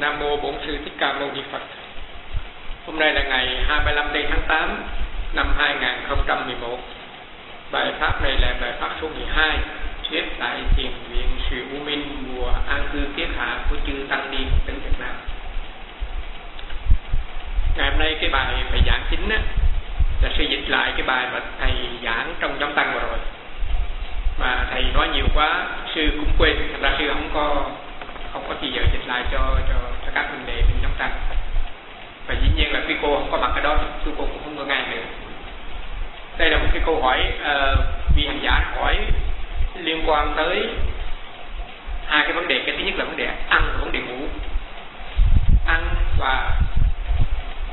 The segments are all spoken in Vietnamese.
Nam Mô Bổn Sư Thích Ca Mâu Ni Phật. Hôm nay là ngày 25 tây tháng 8 năm 2011 Bài Pháp này là bài Pháp số 12 Thuyết tại Thiền viện Sư U Minh mùa an cư kiết hạ của chư Tăng Ni tỉnh Việt Nam. Ngày hôm nay cái bài bài giảng chính á, là sư dịch lại cái bài mà thầy giảng trong nhóm tăng vừa rồi. Mà thầy nói nhiều quá sư cũng quên thành ra sư không có không có thì giờ dịch lại cho cho cho các vấn đề mình trong tăng và dĩ nhiên là quý cô không có mặt ở đó sư cô cũng không có nghe nữa. Đây là một cái câu hỏi ờ, uh, vì hành giả hỏi liên quan tới hai cái vấn đề. Cái thứ nhất là vấn đề ăn và vấn đề ngủ. Ăn và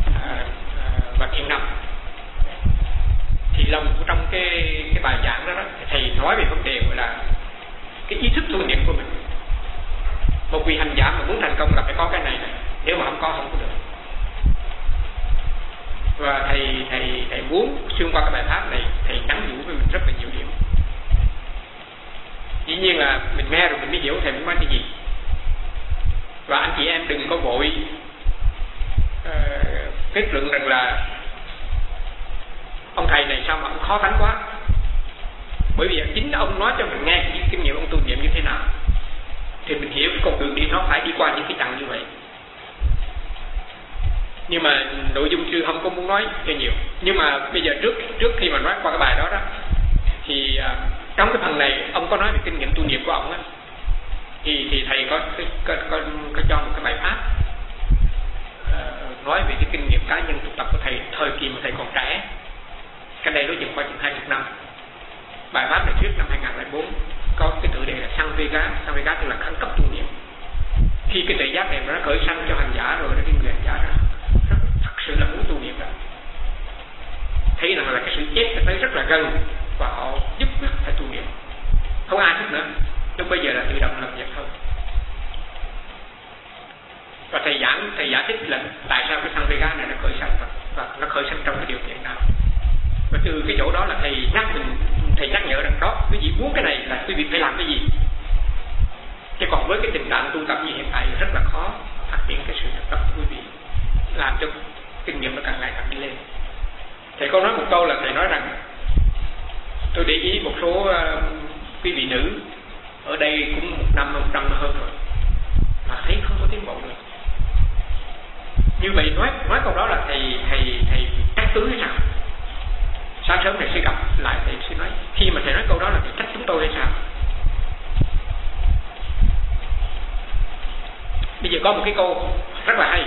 uh, uh, và thiền nằm. Thì lòng trong cái cái bài giảng đó, đó thầy nói về vấn đề gọi là cái ý thức tu niệm của mình một vị hành giả mà muốn thành công là phải có cái này. Nếu mà không có không có được. Và thầy thầy thầy muốn xuyên qua cái bài pháp này thầy nắm giữ với mình rất là nhiều điểm dĩ nhiên là mình nghe rồi mình mới hiểu thầy muốn nói cái gì. Và anh chị em đừng có vội uh, kết luận rằng là ông thầy này sao mà ông khó tánh quá. Bởi vì chính ông nói cho mình nghe cái kinh nghiệm ông tu niệm như thế nào thì mình hiểu cái con đường đi nó phải đi qua những cái chặng như vậy. Nhưng mà nội dung sư không có muốn nói cho nhiều. Nhưng mà bây giờ trước trước khi mà nói qua cái bài đó đó thì uh, trong cái phần này ông có nói về kinh nghiệm tu niệm của ông á. Thì thì thầy có có, có, có, có cho một cái bài pháp uh, nói về cái kinh nghiệm cá nhân tu tập của thầy thời kỳ mà thầy còn trẻ. Cái đây nó dừng qua chừng hai chục năm. Bài pháp này trước năm 2004 có cái tựa đề là sang vega sang vega tức là khẩn cấp tu niệm khi cái tuệ giác này nó khởi sanh cho hành giả rồi cái người hành giả ra. Rất thật sự là muốn tu niệm rồi thấy rằng là cái sự chết nó tới rất là gần và họ giúp quyết phải tu niệm không ai thích nữa. Lúc bây giờ là tự động làm việc thôi. Và thầy giảng thầy giải thích là tại sao cái sang vega này nó khởi sanh và, và nó khởi sanh trong cái điều kiện nào. Và từ cái chỗ đó là thầy nhắc mình thầy nhắc nhở rằng đó quý vị muốn cái này là quý vị phải làm cái gì? Chứ còn với cái tình trạng tu tập như hiện tại rất là khó phát triển cái sự tập của quý vị làm cho kinh nghiệm nó càng ngày càng đi lên. Thầy có nói một câu là thầy nói rằng tôi để ý một số uh, quý vị nữ ở đây cũng một năm một năm hơn rồi mà thấy không có tiến bộ được. Như vậy nói nói câu đó là thầy thầy thầy cắt tướng hay sao sáng sớm này sẽ gặp lại thầy, sẽ nói. Khi mà thầy nói câu đó là thầy trách chúng tôi hay sao? Bây giờ có một cái câu rất là hay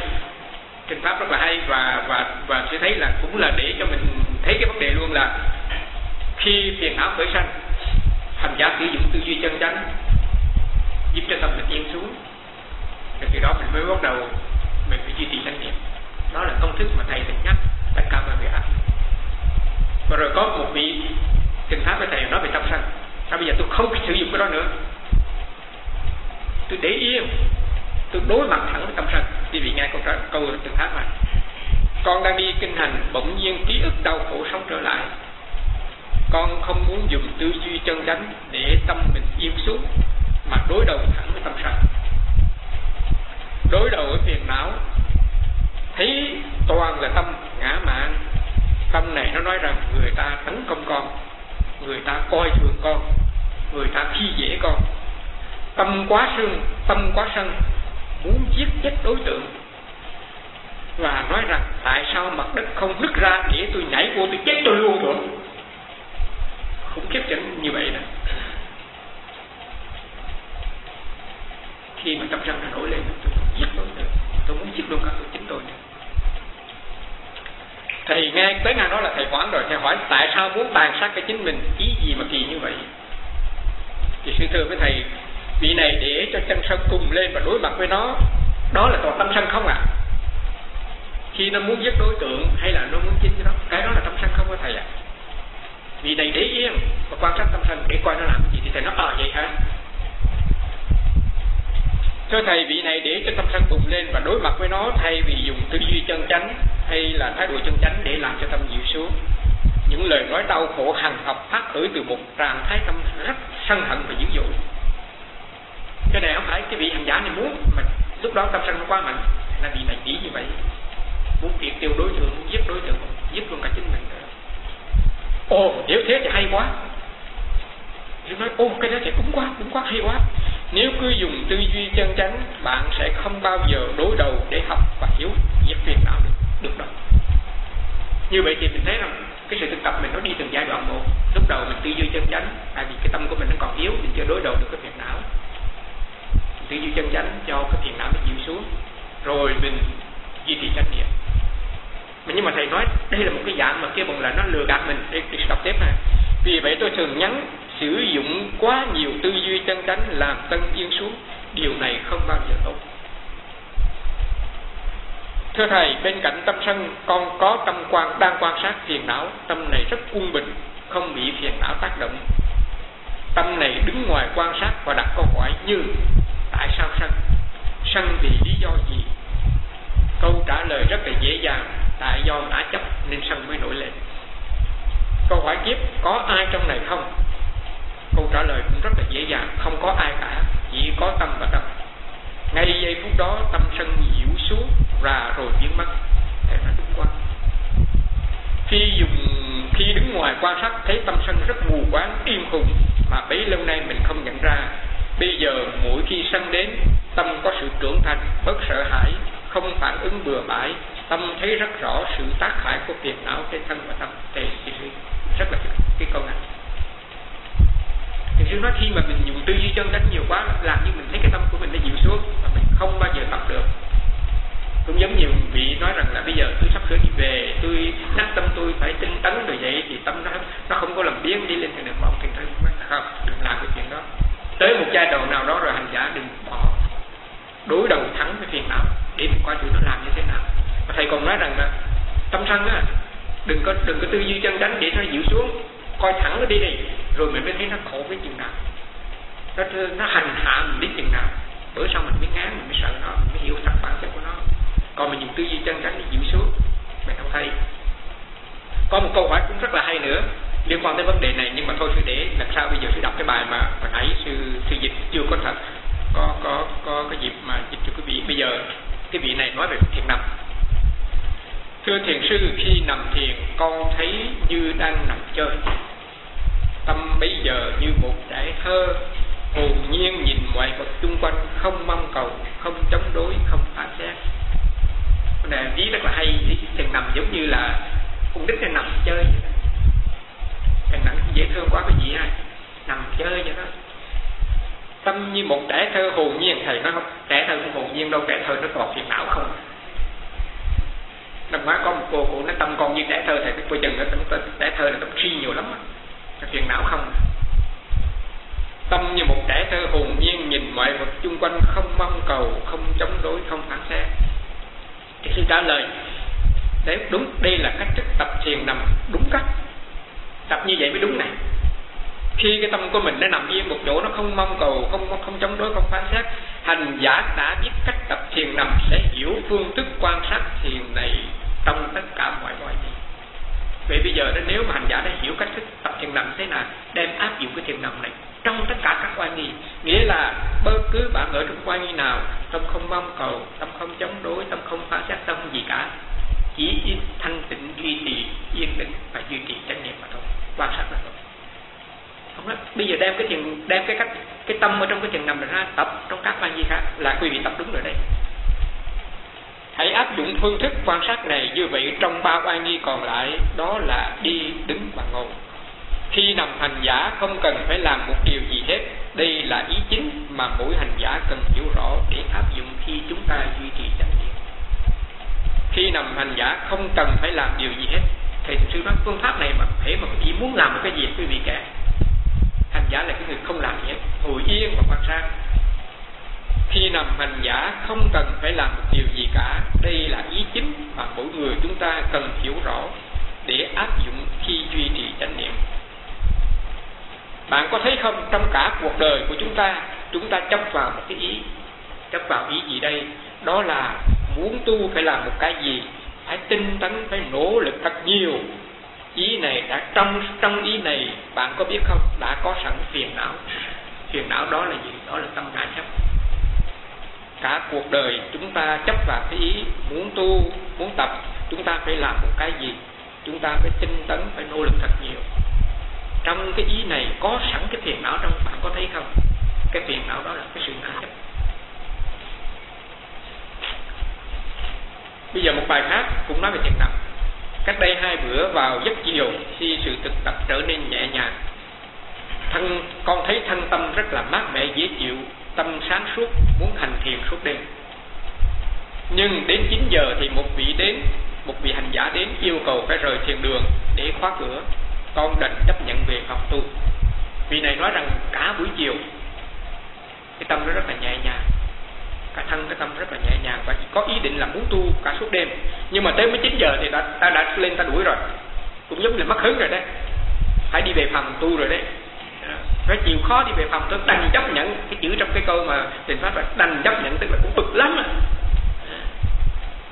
trình pháp rất là hay và và và sẽ thấy là cũng là để cho mình thấy cái vấn đề luôn là khi phiền não khởi sanh, hành giả sử dụng tư duy chân chánh, giúp cho tâm mình yên xuống, thì từ đó mình mới bắt đầu mình phải duy trì chánh niệm. Đó là công thức mà thầy từng nhắc. Tất cả mọi người áp và rồi có một vị kinh pháp với thầy nói về tâm sân sao bây giờ tôi không sử dụng cái đó nữa. Tôi để yên tôi đối mặt thẳng với tâm sân quý vị nghe câu câu kinh pháp mà. Con đang đi kinh hành, bỗng nhiên ký ức đau khổ sống trở lại. Con không muốn dùng tư duy chân chánh để tâm mình yên xuống, mà đối đầu thẳng với tâm sân đối đầu với phiền não, thấy toàn là tâm tâm này, nó nói rằng người ta tấn công con, người ta coi thường con, người ta khi dễ con. Tâm quá sương, tâm quá sân, muốn giết chết đối tượng. Và nói rằng, tại sao mặt đất không nứt ra để tôi nhảy vô, tôi chết tôi luôn rồi khủng khiếp chẳng như vậy đó. Khi mà tâm sân nó nổi lên, tôi giết đối tượng, tôi muốn giết luôn cả chính tôi. nữa thầy nghe tới ngày đó là thầy hoảng rồi thầy hỏi tại sao muốn tàn sát cái chính mình ý gì mà kỳ như vậy thì sư thưa với thầy vị này để cho chân sân cùng lên và đối mặt với nó đó là toàn tâm sân không ạ à? khi nó muốn giết đối tượng hay là nó muốn chính cái đó cái đó là tâm sân không có thầy ạ à? vị này để yên và quan sát tâm sân để coi nó làm gì thì thầy nói ờ à, vậy hả thưa thầy vị này để cho tâm sân bùng lên và đối mặt với nó, thay vì dùng tư duy chân chánh hay là thái độ chân chánh để làm cho tâm dịu xuống. Những lời nói đau khổ hằng học, phát khởi từ một trạng thái tâm rất sân hận và dữ dội. Cái này không phải cái vị hành giả này muốn, mà lúc đó tâm sân nó quá mạnh, là vị này nghĩ như vậy. Muốn triệt tiêu đối tượng muốn giết đối tượng, giết luôn cả chính mình. Nữa ồ, nếu thế thì hay quá. Thì nói ô cái đó thì đúng quá đúng quá hay quá nếu cứ dùng tư duy chân chánh bạn sẽ không bao giờ đối đầu để học và hiểu việc phiền não được được đâu như vậy thì mình thấy rằng cái sự thực tập mình nó đi từng giai đoạn một. Lúc đầu mình tư duy chân chánh tại vì cái tâm của mình nó còn yếu mình chưa đối đầu được cái phiền não. Tư duy chân chánh cho cái phiền não nó dịu xuống rồi mình duy trì trách nhiệm mà nhưng mà thầy nói đây là một cái dạng mà kia bằng là nó lừa gạt mình. Để, để đọc tiếp này. Vì vậy tôi thường nhắn sử dụng quá nhiều tư duy chân chánh làm tân yên xuống, điều này không bao giờ tốt. Thưa thầy, bên cạnh tâm sân con có tâm quan, đang quan sát phiền não, tâm này rất quân bình, không bị phiền não tác động. Tâm này đứng ngoài quan sát và đặt câu hỏi như, tại sao sân? Sân vì lý do gì? Câu trả lời rất là dễ dàng, tại do ngã chấp nên sân mới nổi lên. Câu hỏi tiếp, có ai trong này không? Câu trả lời cũng rất là dễ dàng không có ai cả chỉ có tâm và tâm. Ngay giây phút đó tâm sân nhiễu xuống ra rồi biến mất. Thế là đúng quá. Khi dùng khi đứng ngoài quan sát thấy tâm sân rất mù quáng điên khùng mà bấy lâu nay mình không nhận ra. Bây giờ mỗi khi sân đến tâm có sự trưởng thành bớt sợ hãi không phản ứng bừa bãi. Tâm thấy rất rõ sự tác hại của phiền não trên thân và tâm. Thì, thì rất là cái câu này thì sư nói khi mà mình dùng tư duy chân chánh nhiều quá, làm như mình thấy cái tâm của mình nó dịu xuống, mà mình không bao giờ tập được. Cũng giống nhiều vị nói rằng là bây giờ tôi sắp sửa đi về, tôi nát tâm tôi phải tinh tấn rồi vậy, thì tâm nó nó không có làm biến đi lên thành được vọng thì không, đừng làm cái chuyện đó. Tới một giai đoạn nào đó rồi hành giả đừng bỏ, đối đầu thắng với phiền não, để mình coi chuyện nó làm như thế nào. Mà thầy còn nói rằng là tâm sân á, đừng có đừng có tư duy chân chánh để nó dịu xuống coi thẳng nó đi đi, rồi mình mới thấy nó khổ với chừng nào. Nó nó hành hạ mình đến chừng nào. Bữa sau mình mới ngán, mình mới sợ nó, mình mới hiểu thật bản chất của nó. Còn mình dùng tư duy chân chánh để dịu xuống mình không thấy. Có một câu hỏi cũng rất là hay nữa, liên quan tới vấn đề này, nhưng mà thôi sư để làm sao bây giờ sư đọc cái bài mà hồi nãy sư sư dịch chưa có thật. Có có có cái dịp mà dịch cho quý vị. Bây giờ, cái vị này nói về thiền nằm. Thưa thiền sư, khi nằm thiền, con thấy như đang nằm chơi tâm bây giờ như một trẻ thơ. Hồn nhiên nhìn mọi vật xung quanh, không mong cầu, không chống đối, không phán xét. Này viết rất là hay thằng nằm giống như là con đích này nằm chơi thằng nằm dễ thương quá cái gì ha nằm chơi vậy đó. Tâm như một trẻ thơ hồn nhiên, thầy nó không? Trẻ thơ không hồn nhiên đâu trẻ thơ nó còn phiền não không? Năm ngoái có một cô cô nói, tâm con như trẻ thơ, thầy cái cô chừng nó trẻ thơ là tâm tri nhiều lắm phiền não không? Tâm như một trẻ thơ hồn nhiên nhìn mọi vật chung quanh không mong cầu, không chống đối, không phản xét. Thì khi trả lời, đấy, đúng, đây là cách thức tập thiền nằm đúng cách. Tập như vậy mới đúng này. Khi cái tâm của mình nó nằm yên một chỗ, nó không mong cầu, không không chống đối, không phán xét, hành giả đã biết cách tập thiền nằm sẽ hiểu phương thức quan sát thiền này trong tất cả mọi mọi gì vậy bây giờ nếu mà hành giả đã hiểu cách thức tập thiền nằm thế nào, đem áp dụng cái thiền nằm này trong tất cả các quan nghi, nghĩa là bất cứ bạn ở trong quan nghi nào, tâm không mong cầu, tâm không chống đối, tâm không phá xét tâm gì cả, chỉ thanh tịnh duy trì, yên tĩnh và duy trì chánh niệm mà thôi, quan sát là thôi không đó. bây giờ đem cái thiền, đem cái cách, cái tâm ở trong cái thiền nằm ra, tập trong các quan nghi khác, là quý vị tập đúng rồi đấy hãy áp dụng phương thức quan sát này như vậy trong ba oai nghi còn lại, đó là đi, đứng và ngồi. Khi nằm hành giả, không cần phải làm một điều gì hết. Đây là ý chính mà mỗi hành giả cần hiểu rõ để áp dụng khi chúng ta duy trì chánh niệm. Khi nằm hành giả, không cần phải làm điều gì hết. Thầy thực sự nói phương pháp này mà thể mà chỉ muốn làm một cái gì, quý vị kể. Hành giả là cái người không làm gì hết. Ngồi yên và quan sát khi nằm hành giả không cần phải làm một điều gì cả, đây là ý chính mà mỗi người chúng ta cần hiểu rõ để áp dụng khi duy trì chánh niệm. Bạn có thấy không? Trong cả cuộc đời của chúng ta chúng ta chấp vào một cái ý. Chấp vào ý gì đây? Đó là muốn tu phải làm một cái gì? Phải tinh tấn, phải nỗ lực thật nhiều. Ý này đã trong trong ý này, bạn có biết không? Đã có sẵn phiền não. Phiền não đó là gì? Đó là tâm ngã chấp cả cuộc đời chúng ta chấp vào cái ý muốn tu, muốn tập, chúng ta phải làm một cái gì? Chúng ta phải tinh tấn, phải nỗ lực thật nhiều. Trong cái ý này có sẵn cái phiền não trong bạn có thấy không? Cái phiền não đó là cái sự ngã chấp bây giờ một bài khác cũng nói về thiền tập. Cách đây hai bữa vào giấc chiều khi sự thực tập trở nên nhẹ nhàng. Thân, con thấy thân tâm rất là mát mẻ, dễ chịu tâm sáng suốt muốn hành thiền suốt đêm. Nhưng đến 9 giờ thì một vị đến một vị hành giả đến yêu cầu phải rời thiền đường để khóa cửa. Con đành chấp nhận về học tu. Vị này nói rằng cả buổi chiều cái tâm nó rất là nhẹ nhàng. Cả thân cái tâm rất là nhẹ nhàng và có ý định là muốn tu cả suốt đêm. Nhưng mà tới mới 9 giờ thì đã, ta đã lên ta đuổi rồi. Cũng giống như mất hứng rồi đấy. Phải đi về phòng tu rồi đấy phải chịu khó đi về phòng tôi đành chấp nhận cái chữ trong cái câu mà trình pháp là đành chấp nhận, tức là cũng bực lắm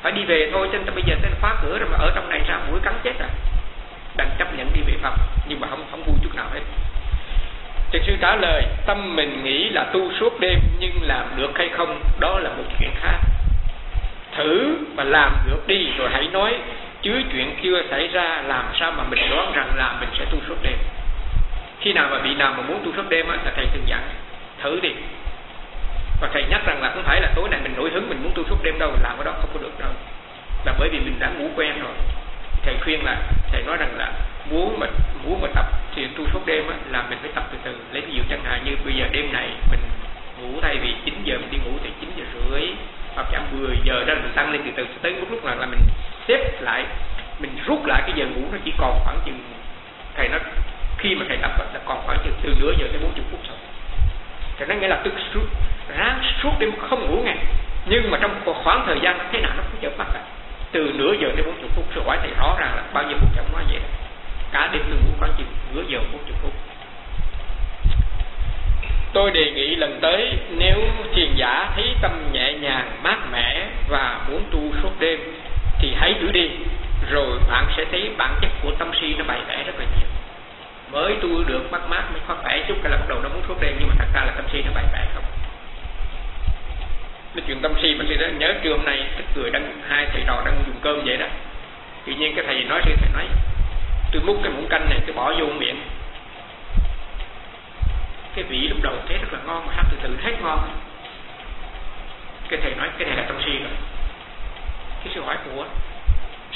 phải đi về thôi cho nên bây giờ tôi khóa cửa rồi mà ở trong này ra mũi cắn chết à. Đành chấp nhận đi về phòng nhưng mà không không vui chút nào hết. Thiền sư trả lời, Tâm mình nghĩ là tu suốt đêm, Nhưng làm được hay không, Đó là một chuyện khác. Thử và làm được đi rồi hãy nói, Chứ chuyện chưa xảy ra, Làm sao mà mình đoán rằng là mình sẽ tu suốt đêm? Khi nào mà bị nào mà muốn tu suốt đêm á, Là thầy thường dặn Thử đi. Và thầy nhắc rằng là không phải là tối nay mình nổi hứng Mình muốn tu suốt đêm đâu Làm cái đó không có được đâu. Là bởi vì mình đã ngủ quen rồi. Thầy khuyên là Thầy nói rằng là muốn mà muốn mà tập thiền tu suốt đêm á, là mình phải tập từ từ lấy ví dụ chẳng hạn như bây giờ đêm này mình ngủ thay vì 9 giờ mình đi ngủ thì 9 giờ rưỡi hoặc chẳng 10 giờ đó mình tăng lên từ từ tới lúc lúc nào là mình xếp lại mình rút lại cái giờ ngủ nó chỉ còn khoảng chừng thầy nó khi mà thầy tập là còn khoảng chừng từ nửa giờ tới 40 phút sau thì nó nghĩa là tức suốt ráng suốt đêm không ngủ ngày nhưng mà trong khoảng thời gian thế nào nó cũng chợt mắt từ nửa giờ đến 40 phút rồi hỏi thầy rõ ràng là bao nhiêu phút chẳng nói vậy đó cả đêm tôi ngủ khoảng chừng nửa giờ, bốn chục phút. Tôi đề nghị lần tới nếu thiền giả thấy tâm nhẹ nhàng, mát mẻ và muốn tu suốt đêm thì hãy thử đi, rồi bạn sẽ thấy bản chất của tâm si nó bày vẽ rất là nhiều mới tu được mát mát mới khoác vẽ chút cái là bắt đầu nó muốn thuốc đen nhưng mà thật ra là tâm si nó bày vẽ không. Cái chuyện tâm si mình đi đó nhớ trưa hôm nay, tức cười đang, hai thầy trò đang dùng cơm vậy đó. Tự nhiên cái thầy nói thì thầy nói, tôi múc cái muỗng canh này, tôi bỏ vô miệng. Cái vị lúc đầu thấy rất là ngon, mà hát từ từ, thấy ngon. Cái thầy nói, cái này là tâm si rồi. Cái sự hỏi của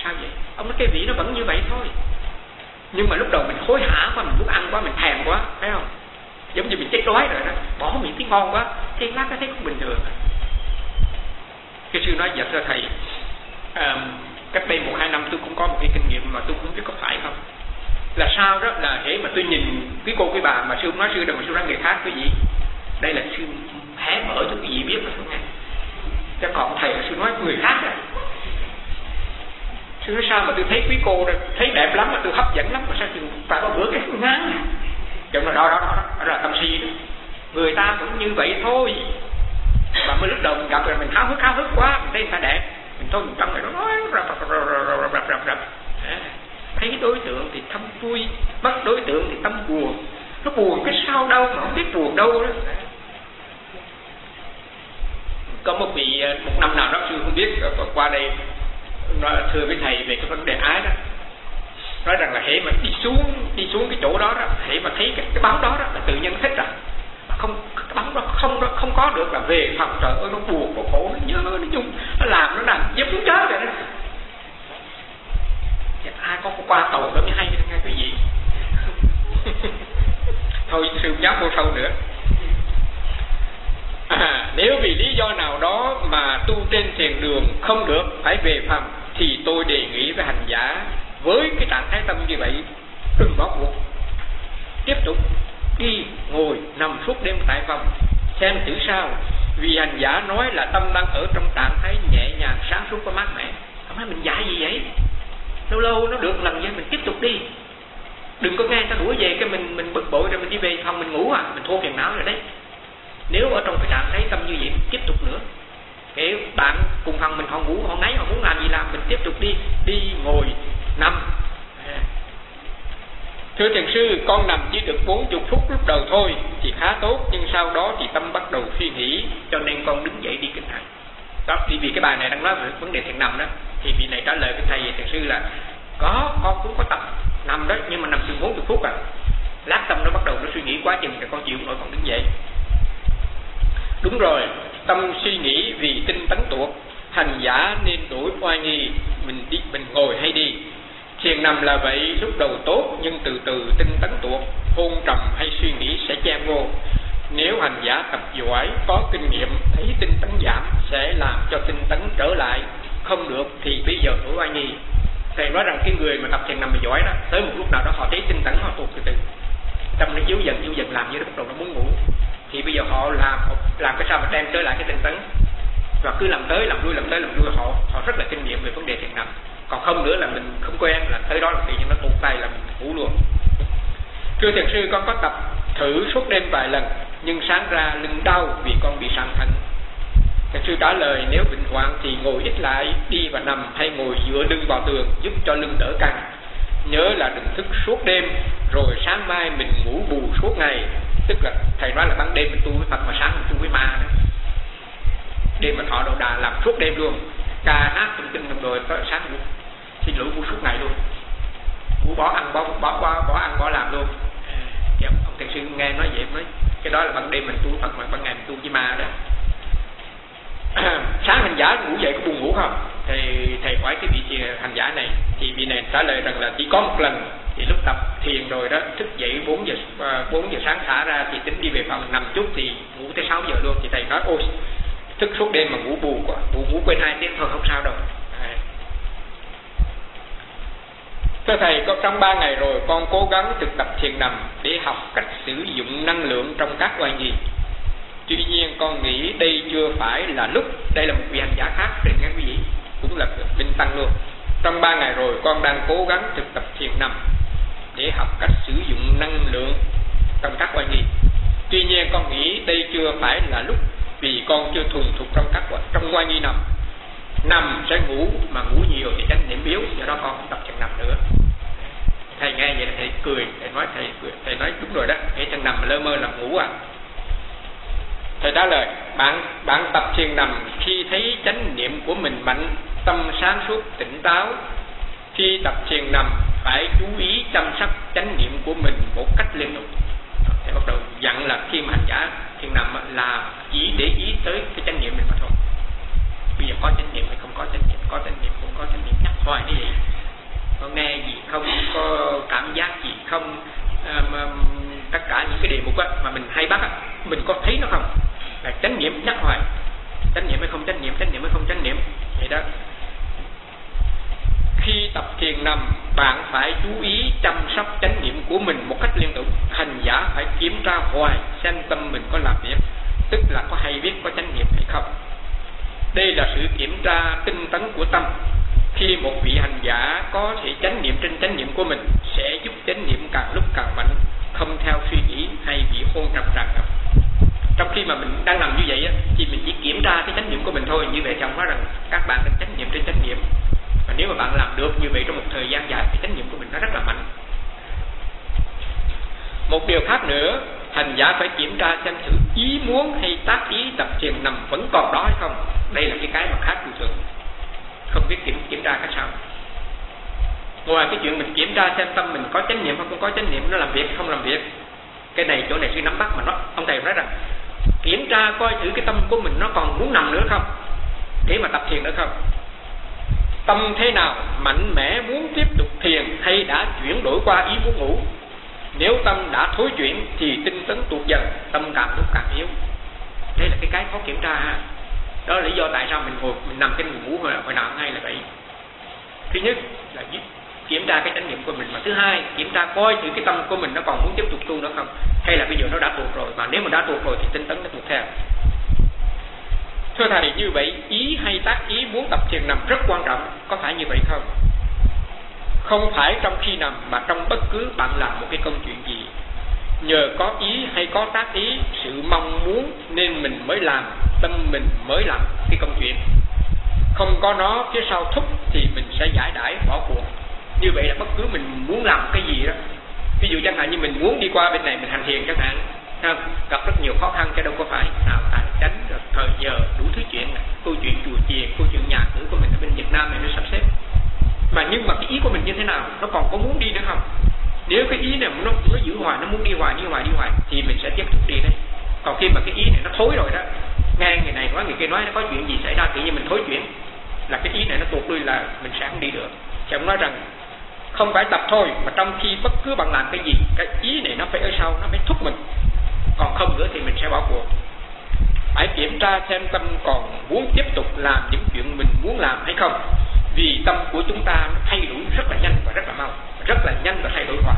sao vậy? Ông nói, cái vị nó vẫn như vậy thôi nhưng mà lúc đầu mình hối hả quá mình muốn ăn quá mình thèm quá thấy không? Giống như mình chết đói rồi đó bỏ miệng thấy ngon quá thì lát cái thấy cũng bình thường. Cái sư nói dạ thưa thầy um, cách đây một hai năm tôi cũng có một cái kinh nghiệm mà tôi cũng biết có phải không? Là sao đó là hễ mà tôi nhìn cái cô cái bà mà sư nói sư đâu mà sư nói người khác cái gì. Đây là sư hé mở cho cái gì biết rồi không nghe cho còn thầy là sư nói người khác rồi sư nói sao mà tôi thấy quý cô rồi thấy đẹp lắm mà tôi hấp dẫn lắm mà sao chừng phải có bữa cái ngán chồng là đó đó đó, đó là tâm si đó. Người ta cũng như vậy thôi. Và mới lúc đầu mình gặp rồi mình háo hức háo hức quá mình thấy người ta đẹp. Mình thôi mình trong này nó nói rập rập rập rập rập rập rập thấy đối tượng thì tâm vui bắt đối tượng thì tâm buồn. Nó buồn cái sao đâu mà không biết buồn đâu đó. Có một vị một năm nào đó chưa không biết ờ, qua đây nói thưa với thầy về cái vấn đề ái đó. Nói rằng là hễ mà đi xuống đi xuống cái chỗ đó đó hễ mà thấy cái, cái bóng đó đó là tự nhiên thích rồi. Không cái bóng đó không đó không có được là về phòng trời ơi nó buồn nó khổ nó nhớ nó chung nó làm nó làm giúp nó chết rồi đó. Ai có qua tàu đó mới hay nghe quý vị. Thôi sư giáo vô sâu nữa. À, nếu vì lý do nào đó mà tu trên thiền đường không được phải về phòng thì tôi đề nghị với hành giả, với cái trạng thái tâm như vậy, đừng bỏ cuộc. Tiếp tục đi ngồi nằm suốt đêm tại phòng, xem thử sao. Vì hành giả nói là tâm đang ở trong trạng thái nhẹ nhàng, sáng suốt và mát mẻ. Không phải mình dạy gì vậy? Lâu lâu nó được lần vậy, mình tiếp tục đi. Đừng có nghe ta đuổi về cái mình mình bực bội rồi mình đi về phòng mình ngủ à mình thua phiền não rồi đấy. Nếu ở trong cái trạng thái tâm như vậy mình tiếp tục nữa cái bạn cùng phòng mình họ ngủ, họ ngáy, họ muốn làm gì làm, mình tiếp tục đi đi ngồi nằm. Thưa thiền sư, con nằm chỉ được bốn chục phút lúc đầu thôi, thì khá tốt, nhưng sau đó thì tâm bắt đầu suy nghĩ, cho nên con đứng dậy đi kinh hành đó, thì vì cái bài này đang nói về vấn đề thiền nằm đó, thì vị này trả lời với thầy thiền sư là, có, con cũng có tập nằm đó, nhưng mà nằm chừng bốn chục phút à. Lát tâm nó bắt đầu nó suy nghĩ quá chừng thì con chịu nổi, con đứng dậy. Đúng rồi tâm suy nghĩ vì tinh tấn tuột hành giả nên đổi oai nghi, mình đi, mình ngồi hay đi. Thiền nằm là vậy, lúc đầu tốt nhưng từ từ tinh tấn tuột hôn trầm hay suy nghĩ sẽ che vô nếu hành giả tập giỏi, có kinh nghiệm, thấy tinh tấn giảm, sẽ làm cho tinh tấn trở lại. Không được thì bây giờ đổi oai nghi. Thầy nói rằng cái người mà tập thiền nằm mà giỏi đó, tới một lúc nào đó họ thấy tinh tấn, họ tuột từ từ. Tâm nó yếu dần yếu dần, làm như nó bắt đầu nó muốn ngủ thì bây giờ họ làm làm cái sao mà đem tới lại cái tinh tấn? Và cứ làm tới, làm lui, làm tới, làm lui, họ họ rất là kinh nghiệm về vấn đề thiền nằm. Còn không nữa là mình không quen, là tới đó là tự nhiên nó tụt tay là mình ngủ luôn. Thưa thiền sư, con có tập thử suốt đêm vài lần, nhưng sáng ra lưng đau vì con bị sang thận. Thiền sư trả lời, nếu bệnh hoạn thì ngồi ít lại đi và nằm, hay ngồi dựa lưng vào tường giúp cho lưng đỡ căng. Nhớ là đừng thức suốt đêm, rồi sáng mai mình ngủ bù suốt ngày tức là thầy nói là ban đêm mình tu với phật mà sáng mình tu với ma đó đêm mà thọ đầu đà làm suốt đêm luôn. Ca hát tụng kinh đồng rồi tới sáng luôn xin lỗi vui suốt ngày luôn. Vui bỏ ăn bỏ bỏ bỏ, bỏ ăn bỏ làm luôn. Thì ông, ông sư nghe nói vậy mới cái đó là ban đêm mình tu phật mà ban ngày mình tu với ma đó. sáng hành giả ngủ dậy có buồn ngủ không? Thì thầy hỏi cái vị hành giả này thì vị này trả lời rằng là chỉ có một lần. Thì lúc tập thiền rồi đó thức dậy 4 giờ 4 à, giờ sáng xả ra thì tính đi về phòng nằm chút thì ngủ tới 6 giờ luôn. Thì thầy nói ôi thức suốt đêm mà ngủ bù quá ngủ ngủ quên hai tiếng thôi không sao đâu. À. thưa thầy có trong ba ngày rồi con cố gắng thực tập thiền nằm để học cách sử dụng năng lượng trong các quan gì tuy nhiên con nghĩ đây chưa phải là lúc đây là một vị hành giả khác thì nghe quý vị cũng là minh tăng luôn. Trong ba ngày rồi, con đang cố gắng thực tập thiền nằm để học cách sử dụng năng lượng trong các quan nghi. Tuy nhiên, con nghĩ đây chưa phải là lúc vì con chưa thuần thục trong các trong quan nghi nằm. Nằm sẽ ngủ mà ngủ nhiều thì tránh điểm yếu, do đó con không tập thiền nằm nữa. Thầy nghe vậy là thầy cười, thầy nói, thầy thầy nói đúng rồi đó cái chân nằm lơ mơ là ngủ à thầy trả lời bạn bạn tập thiền nằm khi thấy chánh niệm của mình mạnh tâm sáng suốt tỉnh táo. Khi tập thiền nằm phải chú ý chăm sóc chánh niệm của mình một cách liên tục. Thầy bắt đầu dặn là khi mà hành giả thiền nằm là chỉ để ý tới cái chánh niệm mình mà thôi. Bây giờ có chánh niệm hay không có chánh niệm có chánh niệm không có chánh niệm nhắc hoài như vậy có nghe gì không có cảm giác gì không? Um, tất cả những cái đề mục á, mà mình hay bắt á, mình có thấy nó không? Là chánh niệm nhắc hoài. Chánh niệm hay không chánh niệm chánh niệm hay không chánh niệm, vậy đó. Khi tập thiền nằm, bạn phải chú ý chăm sóc chánh niệm của mình một cách liên tục. Hành giả phải kiểm tra hoài, xem tâm mình có làm việc, tức là có hay biết có chánh niệm hay không. Đây là sự kiểm tra tinh tấn của tâm. Khi một vị hành giả có thể chánh niệm trên chánh niệm của mình, sẽ giúp chánh niệm càng lúc càng mạnh, không theo suy nghĩ hay bị hôn trầm tràn ngập trong khi mà mình đang làm như vậy á, thì mình chỉ kiểm tra cái trách nhiệm của mình thôi. Như vậy thì ông nói rằng các bạn cần trách nhiệm trên trách nhiệm. Và nếu mà bạn làm được như vậy trong một thời gian dài thì trách nhiệm của mình nó rất là mạnh. Một điều khác nữa hành giả phải kiểm tra xem sự ý muốn hay tác ý tập thiền nằm vẫn còn đó hay không. Đây là cái cái mà khác thường thường. Không biết kiểm kiểm tra cách sao ngoài cái chuyện mình kiểm tra xem tâm mình có chánh niệm hay không có chánh niệm nó làm việc không làm việc. Cái này chỗ này suy nắm bắt mà nó ông thầy nói rằng kiểm tra coi thử cái tâm của mình nó còn muốn nằm nữa không? Để mà tập thiền nữa không? Tâm thế nào mạnh mẽ muốn tiếp tục thiền hay đã chuyển đổi qua ý muốn ngủ? Nếu tâm đã thối chuyển thì tinh tấn tuột dần tâm càng lúc càng yếu. Đây là cái cái khó kiểm tra ha. Đó là lý do tại sao mình ngồi mình nằm trên ngủ hồi, hồi nào ngay là vậy. Thứ nhất là kiểm tra cái chánh niệm của mình. Mà thứ hai, kiểm tra coi thử cái tâm của mình nó còn muốn tiếp tục tu nữa không? Hay là bây giờ nó đã tuột rồi? Mà nếu mà đã tuột rồi thì tinh tấn nó tuột theo. Thưa thầy, như vậy ý hay tác, ý muốn tập thiền nằm rất quan trọng. Có phải như vậy không? Không phải trong khi nằm, mà trong bất cứ bạn làm một cái công chuyện gì. Nhờ có ý hay có tác ý, sự mong muốn nên mình mới làm, tâm mình mới làm cái công chuyện. Không có nó, phía sau thúc thì mình sẽ giải đãi, bỏ cuộc như vậy là bất cứ mình muốn làm cái gì đó, ví dụ chẳng hạn như mình muốn đi qua bên này mình hành thiền chẳng hạn không? gặp rất nhiều khó khăn cho đâu có phải nào tài tránh rồi thời giờ đủ thứ chuyện này. câu chuyện chùa chiền, câu chuyện nhà cửa của mình ở bên Việt Nam này nó sắp xếp mà nhưng mà cái ý của mình như thế nào, nó còn có muốn đi nữa không nếu cái ý này nó nó giữ hoài, nó muốn đi hoài đi hoài đi hoài, thì mình sẽ tiếp tục đi đấy còn khi mà cái ý này nó thối rồi đó nghe người này nói người kia nói nó có chuyện gì xảy ra, tự nhiên mình thối chuyển, là cái ý này nó tuột lui là mình sẽ không đi được thì ông nói rằng không phải tập thôi, mà trong khi bất cứ bạn làm cái gì, cái ý này nó phải ở sau, nó phải thúc mình. Còn không nữa thì mình sẽ bỏ cuộc. Hãy kiểm tra xem tâm còn muốn tiếp tục làm những chuyện mình muốn làm hay không. Vì tâm của chúng ta nó thay đổi rất là nhanh và rất là mau, rất là nhanh và thay đổi hoài.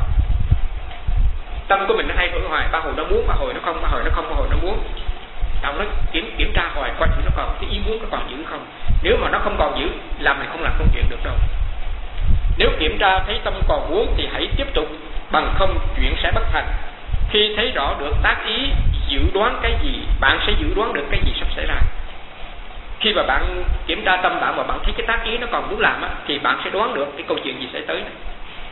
Tâm của mình nó thay đổi hoài, ba hồi nó muốn, ba hồi nó không, ba hồi nó không, ba hồi nó muốn. Tao nó kiểm kiểm tra hoài, coi thử nó còn, cái ý muốn nó còn giữ không. Nếu mà nó không còn giữ làm mình không làm công chuyện được đâu nếu kiểm tra thấy tâm còn muốn thì hãy tiếp tục bằng không chuyện sẽ bất thành. Khi thấy rõ được tác ý dự đoán cái gì bạn sẽ dự đoán được cái gì sắp xảy ra. Khi mà bạn kiểm tra tâm bạn và bạn thấy cái tác ý nó còn muốn làm á, thì bạn sẽ đoán được cái câu chuyện gì sẽ tới này.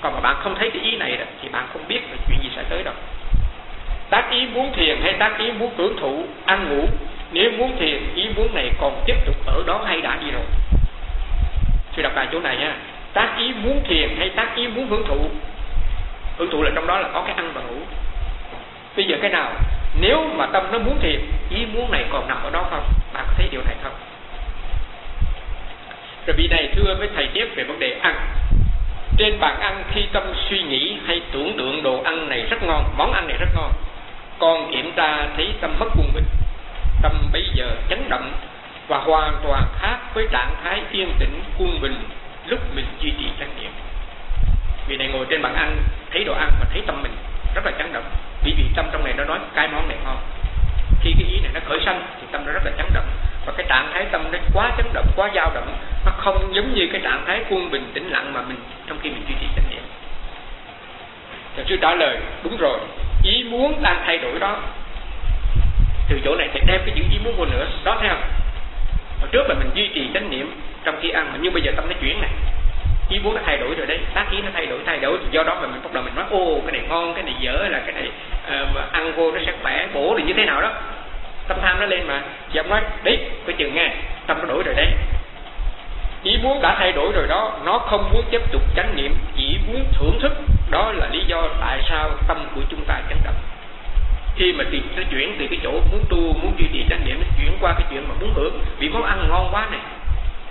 còn mà bạn không thấy cái ý này đó, thì bạn không biết là chuyện gì sẽ tới đâu. Tác ý muốn thiền hay tác ý muốn hưởng thụ ăn ngủ nếu muốn thiền ý muốn này còn tiếp tục ở đó hay đã đi rồi. Sư đọc bài chỗ này nha tác ý muốn thiền hay tác ý muốn hưởng thụ. Hưởng thụ là trong đó là có cái ăn và ngủ. Bây giờ cái nào, nếu mà tâm nó muốn thiền, ý muốn này còn nằm ở đó không? Bạn có thấy điều này không? Rồi vị này thưa với thầy tiếp về vấn đề ăn. Trên bàn ăn khi tâm suy nghĩ hay tưởng tượng đồ ăn này rất ngon, món ăn này rất ngon, con kiểm tra thấy tâm mất quân bình. Tâm bây giờ chấn động và hoàn toàn khác với trạng thái yên tĩnh, quân bình lúc mình duy trì chánh niệm. Vì này ngồi trên bàn ăn, thấy đồ ăn mà thấy tâm mình rất là chấn động. Vì vì tâm trong này nó nói cái món này ngon. Khi cái ý này nó khởi sanh thì tâm nó rất là chấn động. Và cái trạng thái tâm nó quá chấn động, quá dao động, nó không giống như cái trạng thái quân bình tĩnh lặng mà mình trong khi mình duy trì chánh niệm. Thầy sư trả lời, đúng rồi, ý muốn đang thay đổi đó. Từ chỗ này thì đem cái những ý muốn vô nữa, đó thấy không? Hồi trước là mình duy trì chánh niệm trong khi ăn mà nhưng bây giờ tâm nó chuyển này ý muốn nó thay đổi rồi đấy. Tác ý nó thay đổi thay đổi do đó mà mình bắt đầu mình nói ô cái này ngon cái này dở là cái này uh, ăn vô nó sẽ khỏe bổ thì như thế nào đó. Tâm tham nó lên mà. Thì ông nói đấy coi chừng nghe tâm nó đổi rồi đấy. Ý muốn đã thay đổi rồi đó nó không muốn tiếp tục chánh niệm chỉ muốn thưởng thức. Đó là lý do tại sao tâm của chúng ta chấn động. Khi mà tìm nó chuyển từ cái chỗ muốn tu muốn duy trì chánh niệm nó chuyển qua cái chuyện mà muốn hưởng. Vì món ăn ngon quá này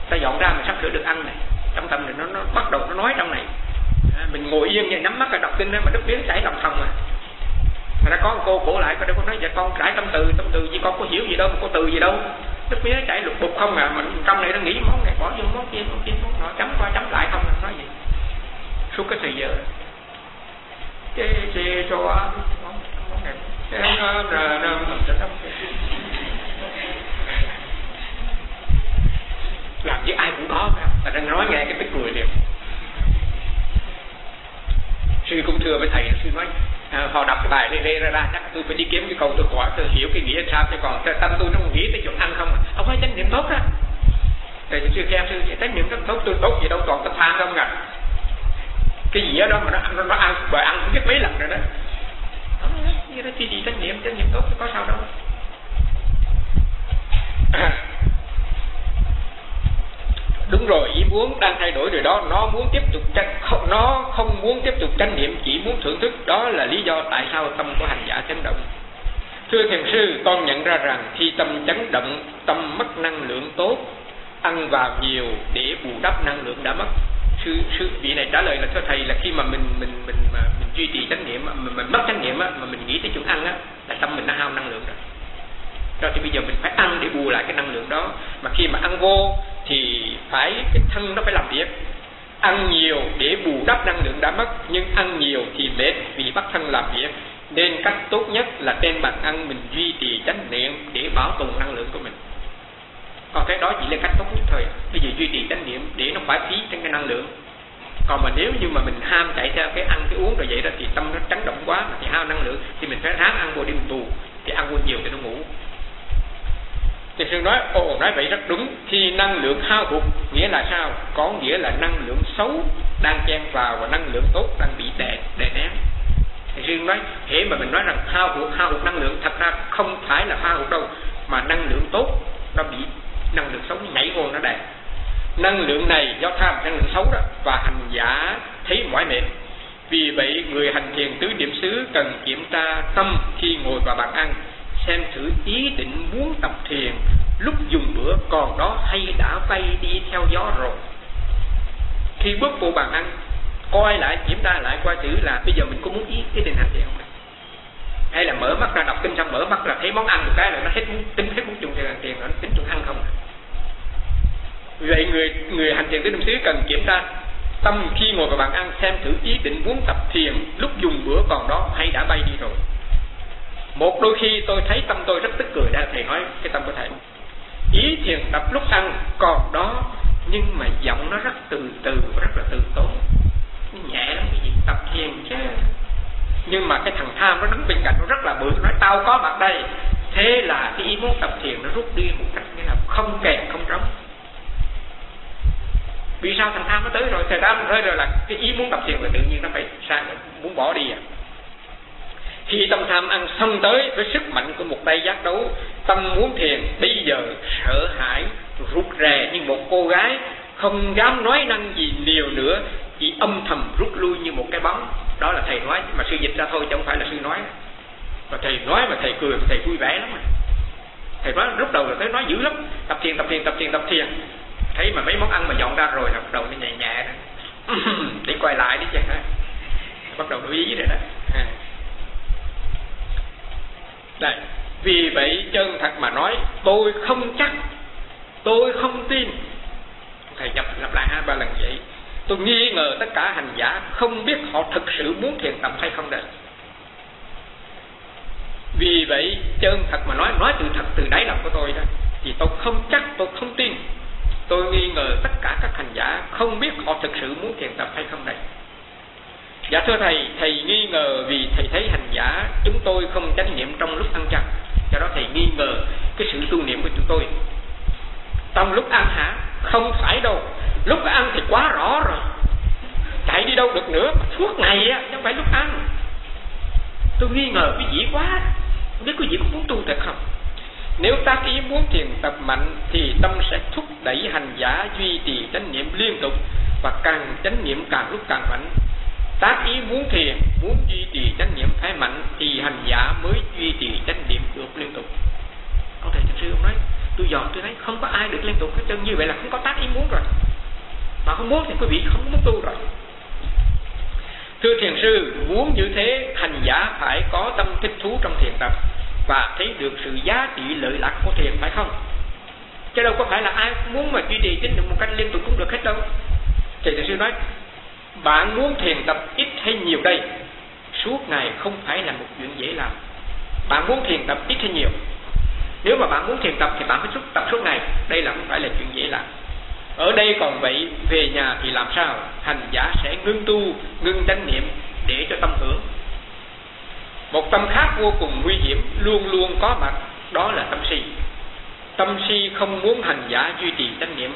ta dọn ra mà sắp sửa được ăn này. Trong tâm này nó, nó bắt đầu nó nói trong này. À, mình ngồi yên vậy nắm mắt là đọc kinh đó mà nước miếng chảy lòng thòng à mà nó có một cô cổ lại có cô nói dạ con trải tâm từ tâm từ gì con có hiểu gì đâu có từ gì đâu. Nước miếng chảy lục bục không à mình trong này nó nghĩ món này bỏ vô món kia món kia món nọ chấm qua chấm lại không à nói gì. Suốt cái thời giờ. Chê chê cho món này. Làm với ai cũng có mà đang nói nghe cái tức cười liền. Sư cũng thưa với thầy sư nói à, họ đọc cái bài này đây ra ra chắc tôi phải đi kiếm cái câu tôi hỏi tôi hiểu cái nghĩa sao chứ còn tâm tôi nó nghĩ tới chuyện ăn không à? Ông ấy chánh niệm tốt đó. thầy sư khen sư chánh niệm rất tốt tôi tốt gì đâu còn tâm tham không à? Cái gì đó mà nó ăn nó ăn bởi ăn cũng biết mấy lần rồi đó. Như đó thì gì chánh niệm chánh niệm tốt có sao đâu đúng rồi ý muốn đang thay đổi rồi đó nó muốn tiếp tục tranh không nó không muốn tiếp tục tranh niệm chỉ muốn thưởng thức. Đó là lý do tại sao tâm của hành giả chấn động. Thưa thiền sư con nhận ra rằng khi tâm chấn động tâm mất năng lượng tốt ăn vào nhiều để bù đắp năng lượng đã mất. Sư sư vị này trả lời là thưa thầy là khi mà mình mình mình mà mình duy trì chánh niệm mình, mình mất chánh niệm á mà mình nghĩ tới chuyện ăn á là tâm mình đã hao năng lượng rồi. Cho thì bây giờ mình phải ăn để bù lại cái năng lượng đó. Mà khi mà ăn vô thì phải, cái thân nó phải làm việc. Ăn nhiều để bù đắp năng lượng đã mất, nhưng ăn nhiều thì mệt vì bắt thân làm việc. Nên cách tốt nhất là trên bàn ăn mình duy trì chánh niệm để bảo tồn năng lượng của mình. Còn cái đó chỉ là cách tốt nhất thôi. Bây giờ duy trì chánh niệm để nó phải phí trên cái năng lượng. Còn mà nếu như mà mình ham chạy theo cái ăn, cái uống rồi vậy đó, thì tâm nó chấn động quá thì hao năng lượng, thì mình phải ráng ăn vô đêm tù, thì ăn vô nhiều thì nó ngủ thì sư nói ồ nói vậy rất đúng. Khi năng lượng hao hụt, nghĩa là sao? Có nghĩa là năng lượng xấu đang chen vào và năng lượng tốt đang bị đè đè nén. Sư nói, thế mà mình nói rằng hao hụt hao hụt năng lượng, thật ra không phải là hao hụt đâu, mà năng lượng tốt nó bị, năng lượng xấu nhảy vô, nó đè. Năng lượng này do tham, năng lượng xấu đó, và hành giả thấy mỏi mệt. Vì vậy, người hành thiền tứ niệm xứ cần kiểm tra tâm khi ngồi vào bàn ăn xem thử ý định muốn tập thiền, lúc dùng bữa còn đó hay đã bay đi theo gió rồi. Khi bước vào bàn ăn, coi lại, kiểm tra lại coi thử là bây giờ mình có muốn ý cái định hành thiền không hay là mở mắt ra đọc kinh xong, mở mắt ra thấy món ăn một cái là nó hết muốn, tính hết muốn dùng tiền tiền nó tính dùng ăn không à? vậy người người hành thiền tứ niệm xứ cần kiểm tra tâm khi ngồi vào bàn ăn, xem thử ý định muốn tập thiền, lúc dùng bữa còn đó hay đã bay đi rồi một đôi khi tôi thấy tâm tôi rất tức cười đã, thầy nói, cái tâm của thầy. Ý thiền tập lúc ăn còn đó, nhưng mà giọng nó rất từ từ, rất là từ tốn. Nhẹ lắm, cái gì tập thiền chứ. Nhưng mà cái thằng tham nó đứng bên cạnh nó rất là bự, nói, tao có mặt đây. Thế là cái ý muốn tập thiền nó rút đi một cách như là không kèm không trống. Vì sao thằng tham nó tới rồi, thầy tham tới rồi là cái ý muốn tập thiền là tự nhiên nó phải sang, muốn bỏ đi à? Khi tâm tham ăn xong tới với sức mạnh của một tay giác đấu, tâm muốn thiền, bây giờ sợ hãi, rụt rè như một cô gái, không dám nói năng gì nhiều nữa, chỉ âm thầm rút lui như một cái bóng. Đó là thầy nói, mà sư dịch ra thôi chứ không phải là sư nói. Mà thầy nói mà thầy cười mà thầy vui vẻ lắm mà. Thầy nói lúc đầu là tới nói dữ lắm. Tập thiền tập thiền tập thiền tập thiền. Thấy mà mấy món ăn mà dọn ra rồi là bắt đầu nó nhẹ nhẹ đó. Để quay lại đi chứ bắt đầu lưu ý rồi đó đây vì vậy chân thật mà nói, tôi không chắc, tôi không tin. Thầy nhập lặp lại hai ba lần vậy. Tôi nghi ngờ tất cả hành giả không biết họ thực sự muốn thiền tập hay không đấy vì vậy, chân thật mà nói nói từ thật, từ đáy lòng của tôi đó, thì tôi không chắc, tôi không tin. Tôi nghi ngờ tất cả các hành giả không biết họ thực sự muốn thiền tập hay không đấy dạ thưa thầy thầy nghi ngờ vì thầy thấy hành giả chúng tôi không chánh niệm trong lúc ăn chay. Do đó thầy nghi ngờ cái sự tu niệm của chúng tôi. Trong lúc ăn hả? Không phải đâu. Lúc ăn thì quá rõ rồi. Chạy đi đâu được nữa? Suốt ngày á không phải lúc ăn. Tôi nghi ngờ quý vị quá. Không biết quý vị có muốn tu thật không? Nếu tác ý muốn thiền tập mạnh thì tâm sẽ thúc đẩy hành giả duy trì chánh niệm liên tục và càng chánh niệm càng lúc càng mạnh tác ý muốn thiền, muốn duy trì chánh niệm phải mạnh thì hành giả mới duy trì chánh niệm được liên tục. Ông thầy thật sư ông nói, tôi dòm tôi thấy không có ai được liên tục hết trơn, như vậy là không có tác ý muốn rồi. Mà không muốn thì quý vị không muốn tu rồi. Thưa thiền sư, muốn như thế, hành giả phải có tâm thích thú trong thiền tập và thấy được sự giá trị lợi lạc của thiền, phải không? Chứ đâu có phải là ai muốn mà duy trì chính được một cách liên tục cũng được hết đâu. Thì thiền sư nói bạn muốn thiền tập ít hay nhiều đây? Suốt ngày không phải là một chuyện dễ làm. Bạn muốn thiền tập ít hay nhiều? Nếu mà bạn muốn thiền tập thì bạn phải suốt tập suốt ngày. Đây là không phải là chuyện dễ làm. Ở đây còn vậy, về nhà thì làm sao? Hành giả sẽ ngưng tu, ngưng chánh niệm để cho tâm hưởng. Một tâm khác vô cùng nguy hiểm, luôn luôn có mặt, đó là tâm si. Tâm si không muốn hành giả duy trì chánh niệm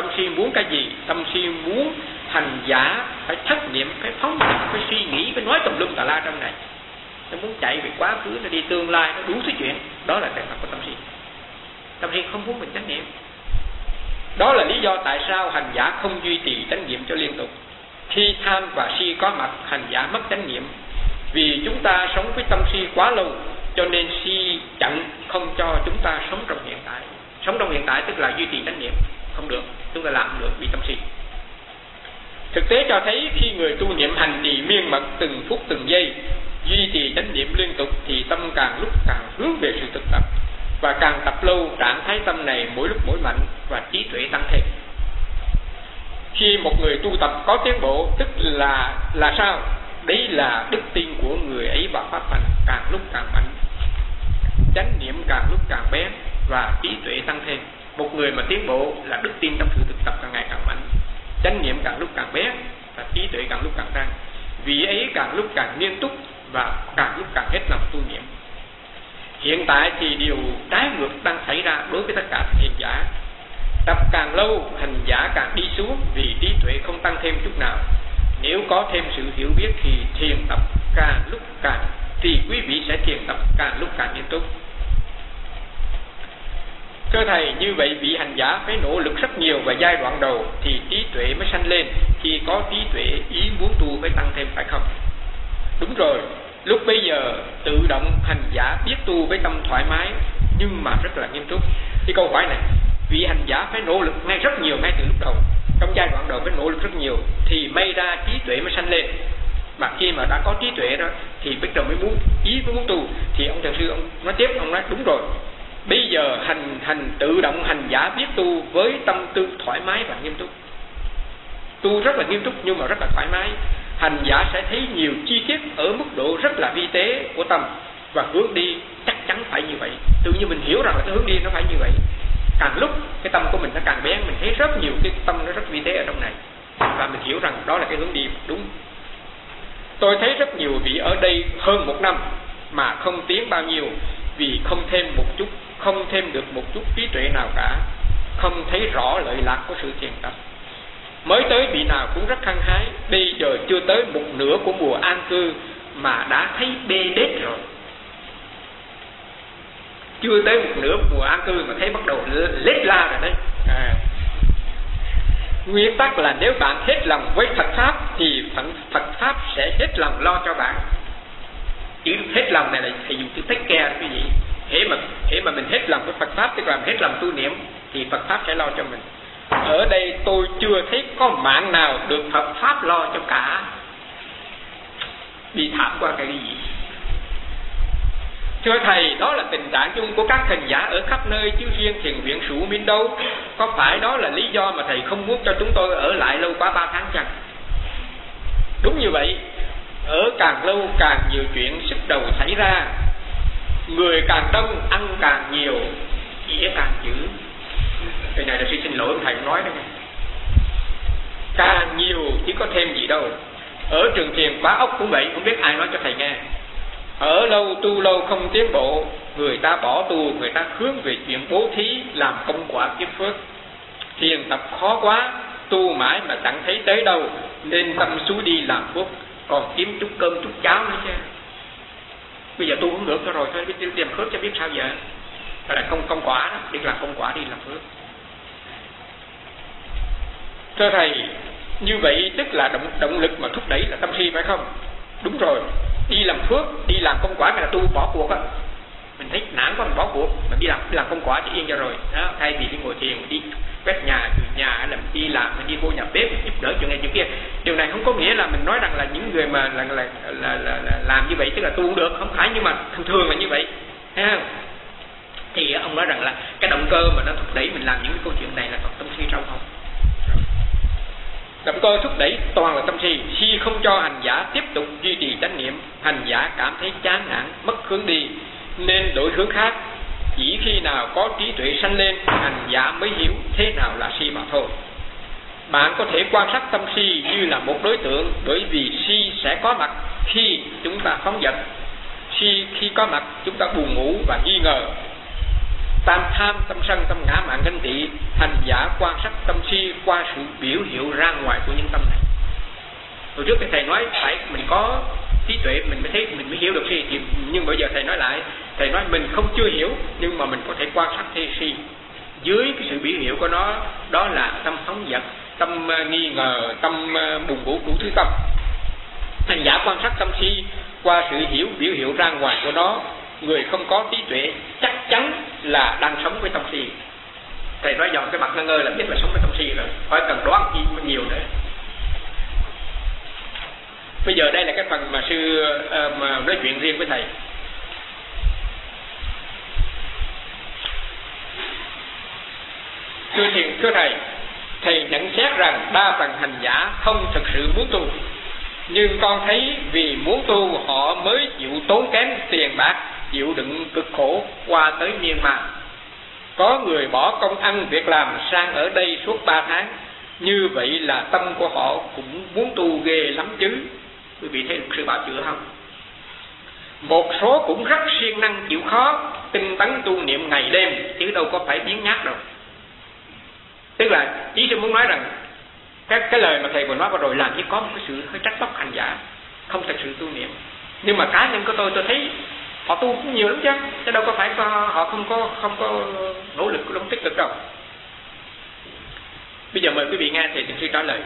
tâm si muốn cái gì? Tâm si muốn hành giả phải thất niệm, phải phóng dật phải suy nghĩ, phải nói tùm lum tà la trong này. Nó muốn chạy về quá khứ, nó đi tương lai, nó đủ thứ chuyện. Đó là trường hợp của tâm si. Tâm si không muốn mình chánh niệm. Đó là lý do tại sao hành giả không duy trì chánh niệm cho liên tục. Khi tham và si có mặt, hành giả mất chánh niệm. Vì chúng ta sống với tâm si quá lâu, cho nên si chặn không cho chúng ta sống trong hiện tại. Sống trong hiện tại tức là duy trì chánh niệm không được, chúng ta làm được, bị tâm si. Thực tế cho thấy khi người tu niệm hành trì miên mật từng phút từng giây, duy trì chánh niệm liên tục thì tâm càng lúc càng hướng về sự thực tập. Và càng tập lâu, trạng thái tâm này mỗi lúc mỗi mạnh và trí tuệ tăng thêm. Khi một người tu tập có tiến bộ, tức là là sao? Đấy là đức tin của người ấy vào pháp hành càng lúc càng mạnh. Chánh niệm càng lúc càng bén và trí tuệ tăng thêm một người mà tiến bộ là đức tin trong sự thực tập càng ngày càng mạnh chánh niệm càng lúc càng bé, và trí tuệ càng lúc càng tăng vì ấy càng lúc càng nghiêm túc và càng lúc càng hết lòng tu niệm. Hiện tại thì điều trái ngược đang xảy ra đối với tất cả thiền giả. Tập càng lâu hành giả càng đi xuống vì trí tuệ không tăng thêm chút nào. Nếu có thêm sự hiểu biết thì thiền tập càng lúc càng thì quý vị sẽ thiền tập càng lúc càng nghiêm túc. Thưa Thầy, như vậy vị hành giả phải nỗ lực rất nhiều vào giai đoạn đầu thì trí tuệ mới sanh lên. Khi có trí tuệ, ý muốn tu mới tăng thêm phải không? Đúng rồi, lúc bây giờ tự động hành giả biết tu với tâm thoải mái nhưng mà rất là nghiêm túc. Thì câu hỏi này, vị hành giả phải nỗ lực ngay rất nhiều ngay từ lúc đầu. Trong giai đoạn đầu phải nỗ lực rất nhiều thì may ra trí tuệ mới sanh lên. Mà khi mà đã có trí tuệ đó thì bắt đầu mới muốn ý mới muốn tu thì ông thầy sư ông nói tiếp ông nói đúng rồi bây giờ hành hành tự động, hành giả biết tu với tâm tư thoải mái và nghiêm túc. Tu rất là nghiêm túc nhưng mà rất là thoải mái. Hành giả sẽ thấy nhiều chi tiết ở mức độ rất là vi tế của tâm. Và hướng đi chắc chắn phải như vậy. Tự nhiên mình hiểu rằng là cái hướng đi nó phải như vậy. Càng lúc cái tâm của mình nó càng bén mình thấy rất nhiều cái tâm nó rất vi tế ở trong này. Và mình hiểu rằng đó là cái hướng đi đúng. Tôi thấy rất nhiều vị ở đây hơn một năm mà không tiến bao nhiêu vì không thêm một chút không thêm được một chút trí tuệ nào cả không thấy rõ lợi lạc của sự thiền tập. Mới tới vị nào cũng rất hăng hái bây giờ chưa tới một nửa của mùa an cư mà đã thấy bê đết rồi. Chưa tới một nửa mùa an cư mà thấy bắt đầu lết la rồi đấy. À. nguyên tắc là nếu bạn hết lòng với Phật pháp thì Phật, Phật pháp sẽ hết lòng lo cho bạn chữ hết lòng này là thầy dùng chữ take care quý vị thế mà thế mà mình hết lòng với Phật pháp tức là mình hết lòng tu niệm thì Phật pháp sẽ lo cho mình. Ở đây tôi chưa thấy có mạng nào được Phật pháp lo cho cả. Bị thảm qua cái gì? Thưa Thầy, đó là tình trạng chung của các thành giả ở khắp nơi chứ riêng thiền viện Sủ Minh đâu. Có phải đó là lý do mà Thầy không muốn cho chúng tôi ở lại lâu quá ba tháng chăng? Đúng như vậy, ở càng lâu càng nhiều chuyện sức đầu xảy ra. Người càng đông, ăn càng nhiều, nghĩa càng dữ. Cái này là sư xin lỗi thầy nói đấy càng nhiều chứ có thêm gì đâu. Ở trường thiền quá ốc cũng vậy, không biết ai nói cho thầy nghe. Ở lâu tu lâu không tiến bộ, người ta bỏ tu, người ta hướng về chuyện bố thí, làm công quả kiếp phước. Thiền tập khó quá, tu mãi mà chẳng thấy tới đâu, nên tâm xuống đi làm phước còn kiếm chút cơm, chút cháo nữa chứ. Bây giờ tu cũng được cho rồi, thôi, biết tìm phước cho biết sao giờ. Đó là công công quả đó đi làm công quả đi làm phước. Thưa thầy, như vậy tức là động động lực mà thúc đẩy là tâm si phải không? Đúng rồi, đi làm phước, đi làm công quả là tu bỏ cuộc á mình thấy nản quá mình bỏ cuộc mình đi làm đi làm công quả cho yên cho rồi. Đó thay vì đi ngồi thiền đi quét nhà từ nhà làm đi làm mình đi vô nhà bếp giúp đỡ chuyện này chuyện kia. Điều này không có nghĩa là mình nói rằng là những người mà là là, là, là, là làm như vậy tức là tu cũng được. Không phải nhưng mà thường thường là như vậy. Thấy không? Thì ông nói rằng là cái động cơ mà nó thúc đẩy mình làm những cái câu chuyện này là tâm si trong không? Động cơ thúc đẩy toàn là tâm si. Si không cho hành giả tiếp tục duy trì chánh niệm hành giả cảm thấy chán nản mất hướng đi nên đổi hướng khác. Chỉ khi nào có trí tuệ sanh lên, hành giả mới hiểu thế nào là si mà thôi. Bạn có thể quan sát tâm si như là một đối tượng, bởi vì si sẽ có mặt khi chúng ta phóng dật. Si khi có mặt, chúng ta buồn ngủ và nghi ngờ. Tam tham, tâm sân, tâm ngã, mạng ganh tị, hành giả quan sát tâm si qua sự biểu hiệu ra ngoài của những tâm này hồi trước thầy nói phải mình có trí tuệ mình mới thấy mình mới hiểu được suy thì nhưng bây giờ thầy nói lại thầy nói mình không chưa hiểu nhưng mà mình có thể quan sát thi si dưới cái sự biểu hiện của nó đó là tâm phóng vật tâm uh, nghi ngờ tâm uh, bổ ngủ đủ thứ tâm. Hành giả quan sát tâm si qua sự hiểu biểu hiệu ra ngoài của nó người không có trí tuệ chắc chắn là đang sống với tâm si thầy nói dòng cái mặt ngơ ngơ là biết là sống với tâm si rồi khỏi cần đoán chi nhiều nữa bây giờ đây là cái phần mà sư uh, mà nói chuyện riêng với thầy. Thưa thiền thưa thầy thầy nhận xét rằng đa phần hành giả không thực sự muốn tu. Nhưng con thấy vì muốn tu họ mới chịu tốn kém tiền bạc chịu đựng cực khổ qua tới Myanmar có người bỏ công ăn việc làm sang ở đây suốt ba tháng như vậy là tâm của họ cũng muốn tu ghê lắm chứ quý vị thấy được sự bảo chữa không? Một số cũng rất siêng năng, chịu khó, tinh tấn tu niệm ngày đêm, chứ đâu có phải biến nhát đâu. Tức là, ý sư muốn nói rằng, cái cái lời mà thầy vừa nói vừa rồi làm như có một cái sự hơi trách móc hành giả, không thật sự tu niệm. Nhưng mà cá nhân của tôi tôi thấy họ tu cũng nhiều lắm chứ chứ đâu có phải họ không có không có nỗ lực, không tích cực đâu bây giờ mời quý vị nghe thầy thiền sư trả lời.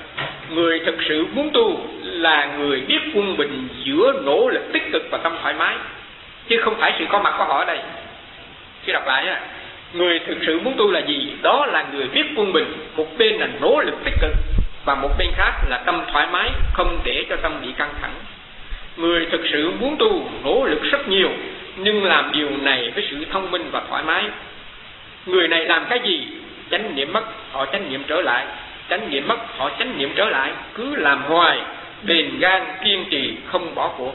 Người thực sự muốn tu là người biết quân bình giữa nỗ lực tích cực và tâm thoải mái. Chứ không phải sự có mặt của họ ở đây. Khi đọc lại nha người thực sự muốn tu là gì? Đó là người biết quân bình, một bên là nỗ lực tích cực và một bên khác là tâm thoải mái, không để cho tâm bị căng thẳng. Người thực sự muốn tu nỗ lực rất nhiều, nhưng làm điều này với sự thông minh và thoải mái người này làm cái gì? Chánh niệm mất, họ chánh niệm trở lại. Chánh niệm mất, họ chánh niệm trở lại. Cứ làm hoài, bền gan, kiên trì, không bỏ cuộc.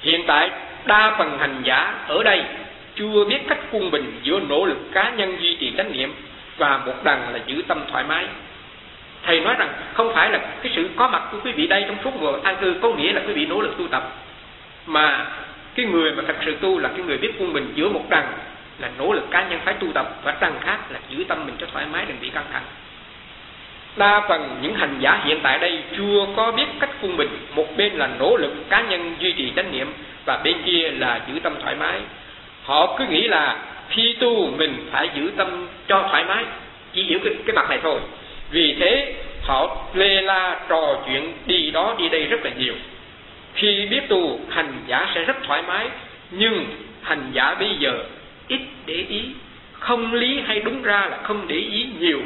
Hiện tại, đa phần hành giả ở đây chưa biết cách quân bình giữa nỗ lực cá nhân duy trì chánh niệm và một đằng là giữ tâm thoải mái. Thầy nói rằng, không phải là cái sự có mặt của quý vị đây trong suốt mùa an cư, có nghĩa là quý vị nỗ lực tu tập. Mà cái người mà thật sự tu là cái người biết quân bình giữa một đằng là nỗ lực cá nhân phải tu tập và rằng khác là giữ tâm mình cho thoải mái đừng bị căng thẳng. Đa phần những hành giả hiện tại đây chưa có biết cách quân bình. Một bên là nỗ lực cá nhân duy trì chánh niệm và bên kia là giữ tâm thoải mái. Họ cứ nghĩ là khi tu mình phải giữ tâm cho thoải mái. Chỉ hiểu cái, cái mặt này thôi. Vì thế họ lê la trò chuyện đi đó đi đây rất là nhiều. Khi biết tu hành giả sẽ rất thoải mái. Nhưng hành giả bây giờ ít để ý. Không lý hay đúng ra là không để ý nhiều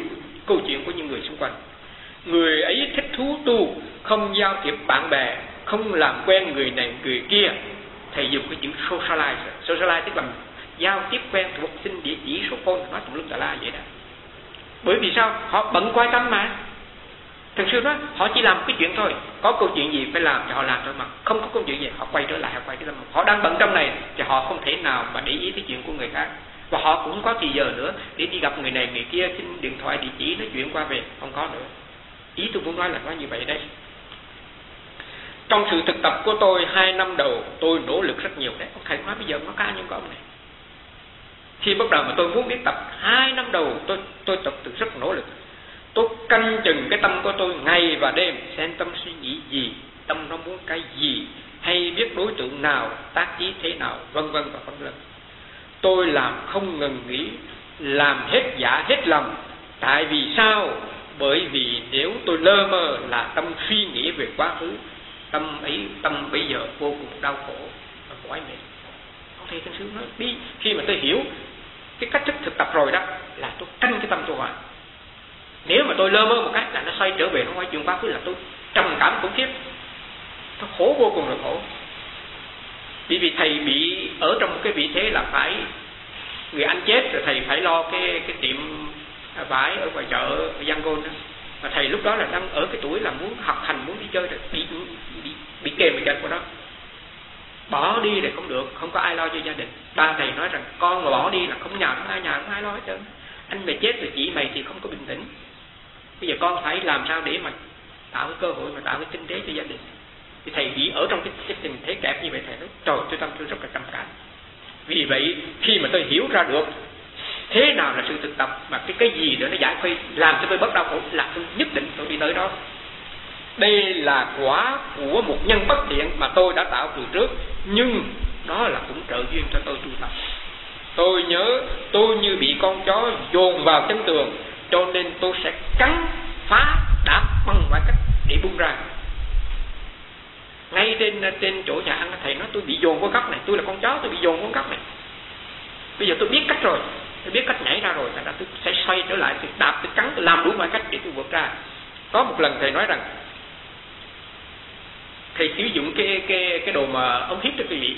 câu chuyện của những người xung quanh. Người ấy thích thú tu, không giao tiếp bạn bè, không làm quen người này, người kia. Thầy dùng cái chữ socialize socialize tức là giao tiếp quen thuộc, xin địa chỉ số phone, nói tùm lum tà la vậy đó. Bởi vì sao? Họ bận quan tâm mà thực sự đó, họ chỉ làm cái chuyện thôi. Có câu chuyện gì phải làm thì họ làm thôi mà không có câu chuyện gì, họ quay trở lại, họ quay trở lại. Họ đang bận trong này thì họ không thể nào mà để ý tới chuyện của người khác. Và họ cũng không có thì giờ nữa để đi gặp người này, người kia, xin điện thoại, địa chỉ, nói chuyện qua về. Không có nữa. Ý tôi muốn nói là nói như vậy đây. Trong sự thực tập của tôi, hai năm đầu, tôi nỗ lực rất nhiều đấy. Ông thầy nói bây giờ có ca có ông này. Khi bắt đầu mà tôi muốn biết tập, hai năm đầu tôi tôi tập từ rất nỗ lực tôi canh chừng cái tâm của tôi ngày và đêm, xem tâm suy nghĩ gì, tâm nó muốn cái gì, hay biết đối tượng nào, tác ý thế nào, vân vân và vân vân. Tôi làm không ngừng nghỉ, làm hết giả hết lòng. Tại vì sao? Bởi vì nếu tôi lơ mơ là tâm suy nghĩ về quá khứ, tâm ấy, tâm bây giờ vô cùng đau khổ và mỏi mệt. Ông thầy thân sứ nói, đi, khi mà tôi hiểu cái cách thức thực tập rồi đó, là tôi canh cái tâm tôi hoài nếu mà tôi lơ mơ một cách là nó xoay trở về không phải chuyện quá khứ là tôi trầm cảm khủng khiếp. Nó khổ vô cùng là khổ. Bởi vì thầy bị ở trong một cái vị thế là phải, người anh chết rồi thầy phải lo cái cái tiệm à, vải ở ngoài chợ Giang Gôn đó. Và thầy lúc đó là đang ở cái tuổi là muốn học hành, muốn đi chơi rồi bị bị bị kèm bị kẹt của đó bỏ đi thì không được, không có ai lo cho gia đình. Ba thầy nói rằng, con mà bỏ đi là không nhà không ai nhà không ai lo hết trơn. Anh mày chết rồi, chị mày thì không có bình tĩnh bây giờ con phải làm sao để mà tạo cái cơ hội mà tạo cái kinh tế cho gia đình? Thì thầy bị ở trong cái, cái tình thế kẹp như vậy thầy nói trời tôi tâm tôi rất là trầm cảm. Vì vậy khi mà tôi hiểu ra được thế nào là sự thực tập mà cái cái gì để nó giải khuây làm cho tôi bất đau khổ là tôi nhất định tôi đi tới đó. Đây là quả của một nhân bất thiện mà tôi đã tạo từ trước nhưng đó là cũng trợ duyên cho tôi tu tập. Tôi nhớ tôi như bị con chó dồn vào chân tường cho nên tôi sẽ cắn phá đạp bằng mọi cách để buông ra. Ngay trên trên chỗ nhà ăn, thầy nói tôi bị dồn con góc này. Tôi là con chó, tôi bị dồn con góc này. Bây giờ tôi biết cách rồi. Tôi biết cách nhảy ra rồi. Thành ra tôi sẽ xoay trở lại, tôi đạp, tôi cắn, tôi làm đủ mọi cách để tôi vượt ra. Có một lần thầy nói rằng, thầy sử dụng cái cái cái đồ mà ông hiếp cho quý vị.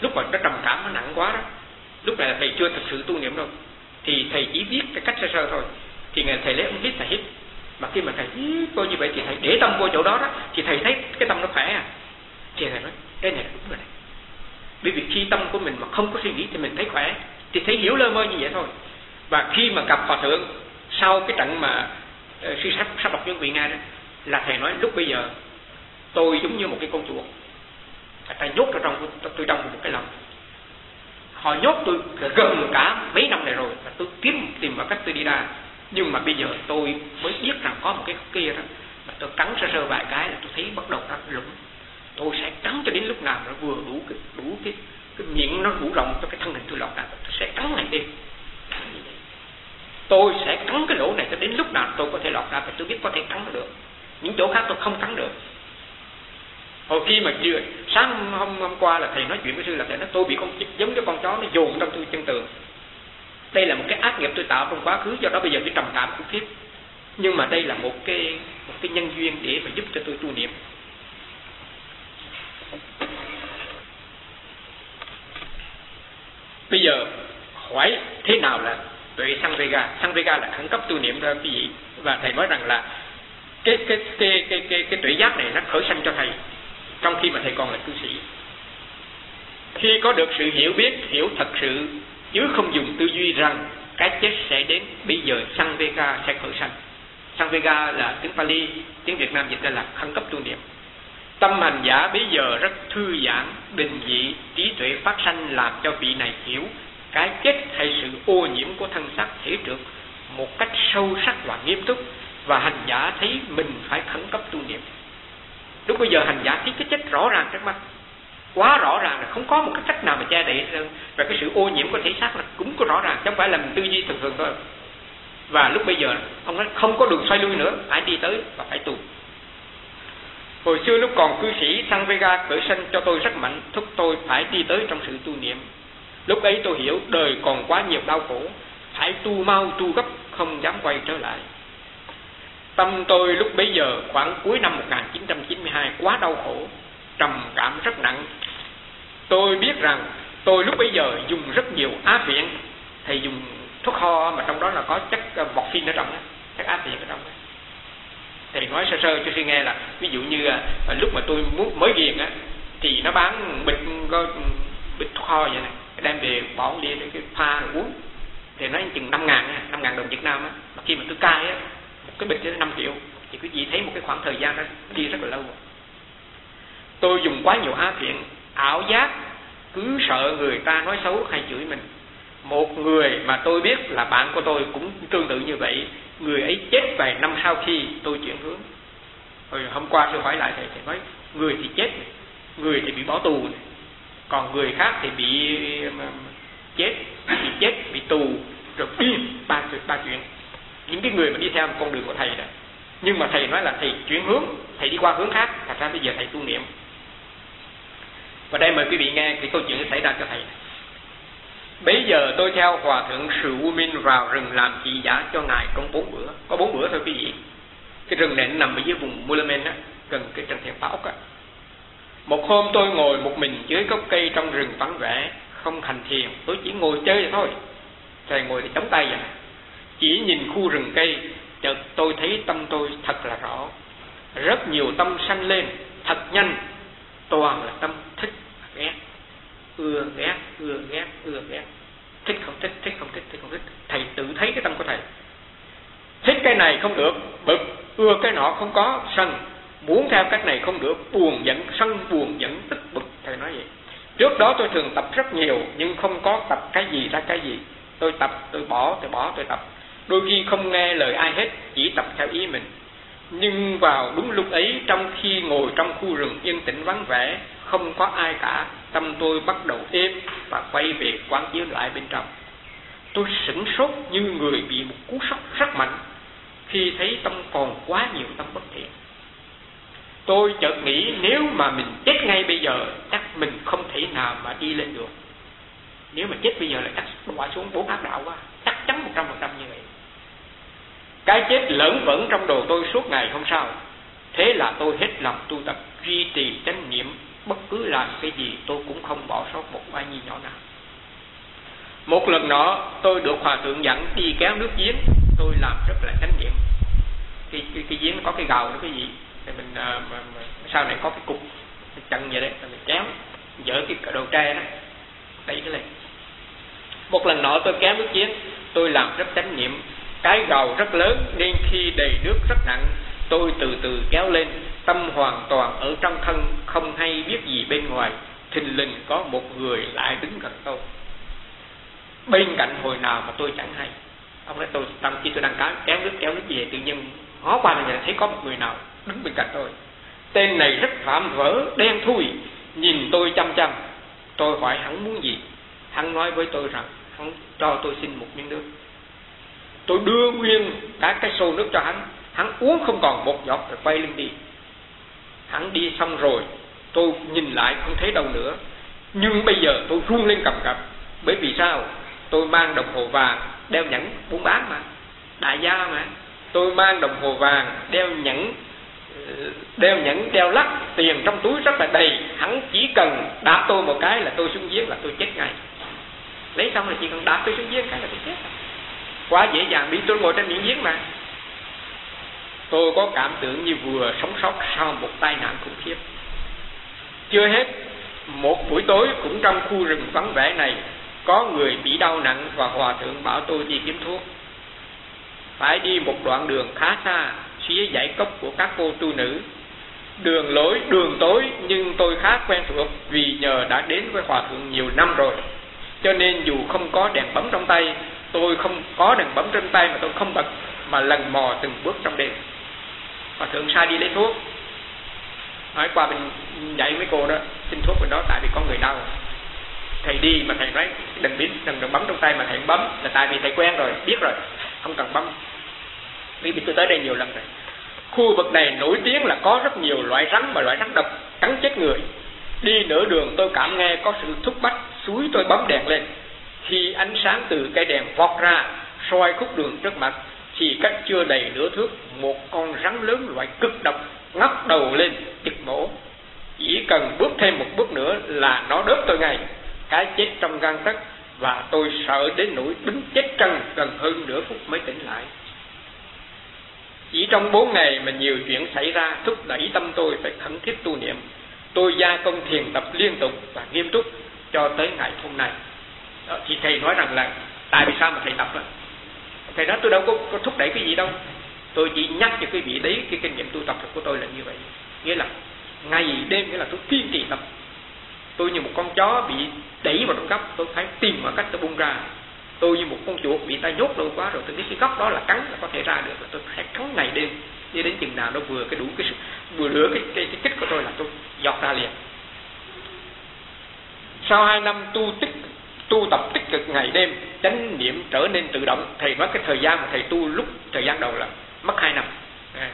Lúc mà nó trầm cảm, nó nặng quá đó. Lúc này thầy chưa thực sự tu niệm đâu. Thì thầy chỉ biết cái cách sơ sơ thôi thì thầy lấy ông hít thầy hít mà khi mà thầy hít vô như vậy thì thầy để tâm vô chỗ đó đó thì thầy thấy cái tâm nó khỏe à. Thì thầy nói cái này là đúng rồi này. Bởi vì khi tâm của mình mà không có suy nghĩ thì mình thấy khỏe thì thấy hiểu lơ mơ như vậy thôi. Và khi mà gặp hòa thượng sau cái trận mà uh, suy sắp sắp đọc những vị nga đó là thầy nói lúc bây giờ tôi giống như một cái con chuột người ta nhốt vào trong tôi trong một cái lòng. Họ nhốt tôi gần cả mấy năm này rồi và tôi kiếm tìm mọi cách tôi đi ra nhưng mà bây giờ tôi mới biết rằng có một cái kia đó, mà tôi cắn sơ sơ vài cái là tôi thấy bắt đầu nó lủng tôi sẽ cắn cho đến lúc nào nó vừa đủ cái đủ cái cái miệng nó đủ rộng cho cái thân hình tôi lọt ra, tôi sẽ cắn ngày đêm. Tôi sẽ cắn cái lỗ này cho đến lúc nào tôi có thể lọt ra và tôi biết có thể cắn được. Những chỗ khác tôi không cắn được. Hồi khi mà vừa sáng hôm hôm qua là thầy nói chuyện với sư là thầy nói tôi bị con giống cái con chó nó dồn trong tôi chân tường đây là một cái ác nghiệp tôi tạo trong quá khứ do đó bây giờ tôi trầm cảm khủng khiếp. Nhưng mà đây là một cái một cái nhân duyên để mà giúp cho tôi tu niệm. Bây giờ hỏi thế nào là tuệ sang vega? Sang vega là khẩn cấp tu niệm ra quý vị và thầy nói rằng là cái cái cái cái cái, cái tuệ giác này nó khởi sanh cho thầy trong khi mà thầy còn là cư sĩ. Khi có được sự hiểu biết hiểu thật sự chứ không dùng tư duy rằng cái chết sẽ đến, bây giờ sang vega sẽ khởi sanh. Sang vega là tiếng pali, tiếng việt nam dịch ra là khẩn cấp tu niệm tâm hành giả bây giờ rất thư giãn, bình dị, trí tuệ phát sanh làm cho vị này hiểu cái chết hay sự ô nhiễm của thân xác thể trượt một cách sâu sắc và nghiêm túc và hành giả thấy mình phải khẩn cấp tu niệm. Lúc bây giờ hành giả thấy cái chết rõ ràng trước mắt quá rõ ràng là không có một cái cách nào mà che đậy và cái sự ô nhiễm của thể xác là cũng có rõ ràng, chứ không phải là mình tư duy thường thường thôi. Và lúc bây giờ, ông nói không có đường xoay lui nữa, phải đi tới và phải tu. Hồi xưa lúc còn cư sĩ sang vega khởi sanh cho tôi rất mạnh, thúc tôi phải đi tới trong sự tu niệm. Lúc ấy tôi hiểu đời còn quá nhiều đau khổ, phải tu mau, tu gấp, không dám quay trở lại. Tâm tôi lúc bấy giờ khoảng cuối năm 1992 quá đau khổ trầm cảm rất nặng. Tôi biết rằng tôi lúc bấy giờ dùng rất nhiều á viện thầy dùng thuốc ho mà trong đó là có chất ờ, morphine ở trong đó chất á viện ở trong đó thầy nói sơ sơ cho tôi nghe là ví dụ như ờ, lúc mà tôi muốn mới ghiền á, thì nó bán bịch, có bịch thuốc ho vậy này, đem về bỏ đi để cái pha rồi uống. Thì nói chừng năm ngàn năm ngàn đồng Việt Nam á, mà khi mà tôi cai á, một cái bịch đó năm triệu. Thì quý vị thấy một cái khoảng thời gian đó đi rất là lâu tôi dùng quá nhiều á thiện, ảo giác, cứ sợ người ta nói xấu hay chửi mình. Một người mà tôi biết là bạn của tôi cũng tương tự như vậy. Người ấy chết vài năm sau khi tôi chuyển hướng. Rồi hôm qua tôi hỏi lại thầy thầy nói, người thì chết người thì bị bỏ tù này, còn người khác thì bị chết bị chết, bị tù, rồi điên ba ba chuyện. Những cái người mà đi theo con đường của thầy đó. Nhưng mà thầy nói là thầy chuyển hướng, thầy đi qua hướng khác thật ra bây giờ thầy tu niệm và đây mời quý vị nghe cái câu chuyện xảy ra cho thầy Bây giờ tôi theo Hòa Thượng Sự U Minh vào rừng làm chỉ giả cho Ngài trong bốn bữa. Có bốn bữa thôi quý vị. Cái rừng này nằm ở dưới vùng Mulamen á, gần cái trần thiền pháo á. Một hôm tôi ngồi một mình dưới gốc cây trong rừng vắng vẻ, không hành thiền, tôi chỉ ngồi chơi vậy thôi. Thầy ngồi thì chống tay vậy. Chỉ nhìn khu rừng cây, chợt tôi thấy tâm tôi thật là rõ. Rất nhiều tâm sanh lên, thật nhanh, toàn là tâm thích ghét. Ưa ghét ưa ghét ưa, ghét. Thích không thích thích không thích thích không thích. Thầy tự thấy cái tâm của thầy. Thích cái này không được, bực. Ưa cái nọ không có, sân. Muốn theo cách này không được, buồn giận, sân buồn giận, tức bực. Thầy nói vậy. Trước đó tôi thường tập rất nhiều, nhưng không có tập cái gì ra cái gì. Tôi tập, tôi bỏ tôi bỏ, tôi tập. Đôi khi không nghe lời ai hết, chỉ tập theo ý mình nhưng vào đúng lúc ấy, trong khi ngồi trong khu rừng yên tĩnh vắng vẻ, không có ai cả, tâm tôi bắt đầu êm và quay về quán chiếu lại bên trong. Tôi sửng sốt như người bị một cú sốc rất mạnh. Khi thấy tâm còn quá nhiều tâm bất thiện, tôi chợt nghĩ nếu mà mình chết ngay bây giờ, chắc mình không thể nào mà đi lên được. Nếu mà chết bây giờ là chắc đọa xuống bốn ác đạo quá, chắc chắn một trăm phần trăm như vậy cái chết lẫn vẫn trong đầu tôi suốt ngày hôm sau. Thế là tôi hết lòng tu tập duy trì chánh niệm. Bất cứ làm cái gì tôi cũng không bỏ sót một ai nhi nhỏ nào. Một lần nọ tôi được hòa thượng dẫn đi kéo nước giếng. Tôi làm rất là chánh niệm. Cái, cái, cái giếng nó có cái gầu đó cái gì? Thì mình à, mà, mà, sau này có cái cục cái chân vậy đấy mình kéo dỡ cái đầu tre đó đẩy cái lên. Một lần nọ tôi kéo nước giếng. Tôi làm rất chánh niệm cái gầu rất lớn, nên khi đầy nước rất nặng, tôi từ từ kéo lên. Tâm hoàn toàn ở trong thân, không hay biết gì bên ngoài. Thình lình có một người lại đứng gần tôi. Bên cạnh hồi nào mà tôi chẳng hay. Ông nói, tôi, tâm khi tôi đang kéo kéo nước kéo nước về. Tự nhiên ngó qua là thấy có một người nào đứng bên cạnh tôi. Tên này rất phạm vỡ, đen thui. Nhìn tôi chăm chăm. Tôi hỏi, hắn muốn gì? Hắn nói với tôi rằng, hắn cho tôi xin một miếng nước tôi đưa nguyên cả cái xô nước cho hắn. Hắn uống không còn một giọt rồi quay lưng đi. Hắn đi xong rồi, tôi nhìn lại không thấy đâu nữa. Nhưng bây giờ tôi run lên cầm cập. Bởi vì sao? Tôi mang đồng hồ vàng, đeo nhẫn, buôn bán mà. Đại gia mà. Tôi mang đồng hồ vàng, đeo nhẫn ờ, đeo nhẫn, đeo lắc, tiền trong túi rất là đầy. Hắn chỉ cần đạp tôi một cái là tôi xuống giếng là tôi chết ngay. Lấy xong là chỉ cần đạp tôi xuống giếng cái là tôi chết quá dễ dàng. Bị tôi ngồi trên miệng giếng mà. Tôi có cảm tưởng như vừa sống sót sau một tai nạn khủng khiếp. Chưa hết, một buổi tối cũng trong khu rừng vắng vẻ này, có người bị đau nặng và hòa thượng bảo tôi đi kiếm thuốc. Phải đi một đoạn đường khá xa, phía dãy cốc của các cô tu nữ. Đường lối, đường tối, nhưng tôi khá quen thuộc vì nhờ đã đến với hòa thượng nhiều năm rồi. Cho nên dù không có đèn bấm trong tay tôi không có đèn bấm trên tay mà tôi không bật mà lần mò từng bước trong đêm. Và thượng sai đi lấy thuốc. Nói qua bên dạy mấy cô đó xin thuốc bên đó tại vì có người đau. Thầy đi mà thầy nói đừng biết đừng, đừng bấm trong tay mà thầy bấm là tại vì thầy quen rồi biết rồi không cần bấm. Vì tôi tới đây nhiều lần rồi. Khu vực này nổi tiếng là có rất nhiều loại rắn và loại rắn độc cắn chết người. Đi nửa đường tôi cảm nghe có sự thúc bách suối tôi bấm đèn lên khi ánh sáng từ cây đèn vọt ra, soi khúc đường trước mặt, thì cách chưa đầy nửa thước, một con rắn lớn loại cực độc ngóc đầu lên chực mổ. Chỉ cần bước thêm một bước nữa là nó đớp tôi ngay. Cái chết trong gan tấc và tôi sợ đến nỗi đứng chết chân gần hơn nửa phút mới tỉnh lại. Chỉ trong bốn ngày mà nhiều chuyện xảy ra, thúc đẩy tâm tôi phải khẩn thiết tu niệm. Tôi gia công thiền tập liên tục và nghiêm túc cho tới ngày hôm nay đó, thì thầy nói rằng là tại vì sao mà thầy tập đó thầy nói tôi đâu có, có thúc đẩy cái gì đâu. Tôi chỉ nhắc cho quý vị đấy cái kinh nghiệm tu tập của tôi là như vậy. Nghĩa là ngày đêm nghĩa là tôi kiên trì tập. Tôi như một con chó bị đẩy vào trong góc tôi phải tìm mọi cách tôi bung ra. Tôi như một con chuột bị ta nhốt lâu quá rồi tôi biết cái góc đó là cắn là có thể ra được tôi phải cắn ngày đêm. Như đến chừng nào nó vừa cái đủ cái sự vừa lửa cái cái, cái kích của tôi là tôi dọt ra liền. Sau hai năm tu tích tu tập tích cực ngày đêm, chánh niệm trở nên tự động. Thầy nói cái thời gian mà thầy tu lúc thời gian đầu là mất hai năm. À.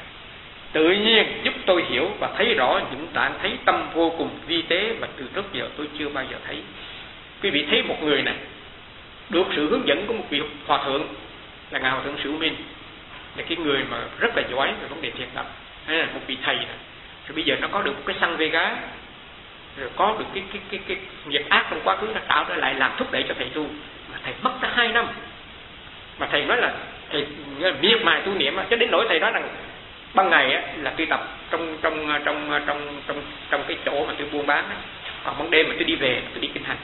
tự nhiên giúp tôi hiểu và thấy rõ những trạng thấy tâm vô cùng vi tế mà từ trước giờ tôi chưa bao giờ thấy. Quý vị thấy một người này, được sự hướng dẫn của một vị hòa thượng, là ngài hòa thượng sửu minh. Là cái người mà rất là giỏi về vấn đề thiền tập. Hay là một vị thầy này. rồi bây giờ nó có được một cái xăng vega rồi có được cái cái cái cái nghiệp ác trong quá khứ nó tạo ra lại làm thúc đẩy cho thầy tu. Mà thầy mất tới hai năm. Mà thầy nói là thầy miệt mài tu niệm cho đến nỗi thầy nói rằng ban ngày á, là tôi tập trong trong trong trong trong trong cái chỗ mà tôi buôn bán á. còn ban đêm mà tôi đi về tôi đi kinh hành.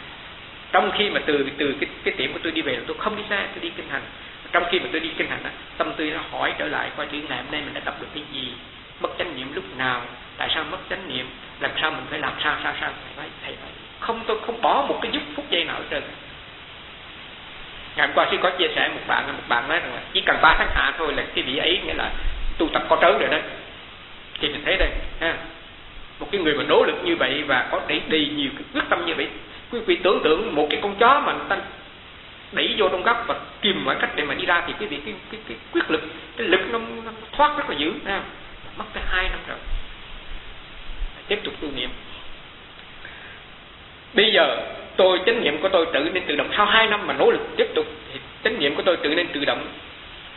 Trong khi mà từ từ cái cái tiệm của tôi đi về tôi không đi xa tôi đi kinh hành. Trong khi mà tôi đi kinh hành á, tâm tôi nó hỏi trở lại coi chữ ngày hôm nay mình đã tập được cái gì? Mất chánh niệm lúc nào? Tại sao mất chánh niệm? Làm sao mình phải làm sao sao sao? Thầy thầy không tôi không bỏ một cái giúp phút giây nào hết trơn. Ngày hôm qua khi có chia sẻ một bạn một bạn nói rằng là chỉ cần ba tháng hạ thôi là cái vị ấy nghĩa là tu tập có trớn rồi đó. Thì mình thấy đây ha. Một cái người mà nỗ lực như vậy và có đẩy đầy nhiều cái quyết tâm như vậy quý vị tưởng tượng một cái con chó mà người ta đẩy vô trong góc và kìm mọi cách để mà đi ra thì quý vị cái, cái, cái quyết lực cái lực nó, nó thoát rất là dữ ha. Mất tới hai năm rồi tiếp tục tu niệm. Bây giờ tôi chánh niệm của tôi tự nên tự động. Sau hai năm mà nỗ lực tiếp tục thì chánh niệm của tôi tự nên tự động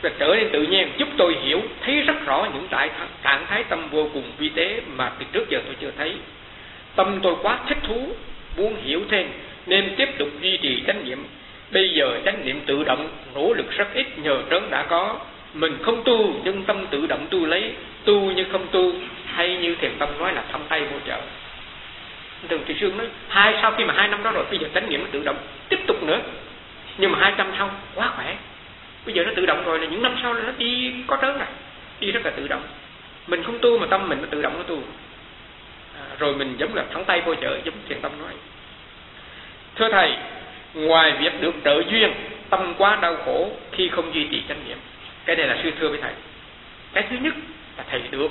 và trở nên tự nhiên. Giúp tôi hiểu, thấy rất rõ những tại trạng thái tâm vô cùng vi tế mà từ trước giờ tôi chưa thấy. Tâm tôi quá thích thú, muốn hiểu thêm, nên tiếp tục duy trì chánh niệm. Bây giờ chánh niệm tự động, nỗ lực rất ít nhờ trớn đã có. Mình không tu nhưng tâm tự động tu lấy, tu nhưng không tu hay như thiền tâm nói là thăm tay vô trợ. Thường chị sương nói, hai sau khi mà hai năm đó rồi, bây giờ chánh niệm nó tự động tiếp tục nữa. Nhưng mà hai trăm sau, quá khỏe. Bây giờ nó tự động rồi là những năm sau nó đi có trớn này đi rất là tự động. Mình không tu mà tâm mình nó tự động nó tu. À, rồi mình giống là thắng tay vô chợ giống thiền tâm nói. Thưa thầy, ngoài việc được trợ duyên, tâm quá đau khổ khi không duy trì chánh niệm. Cái này là sư thưa với thầy. Cái thứ nhất là thầy được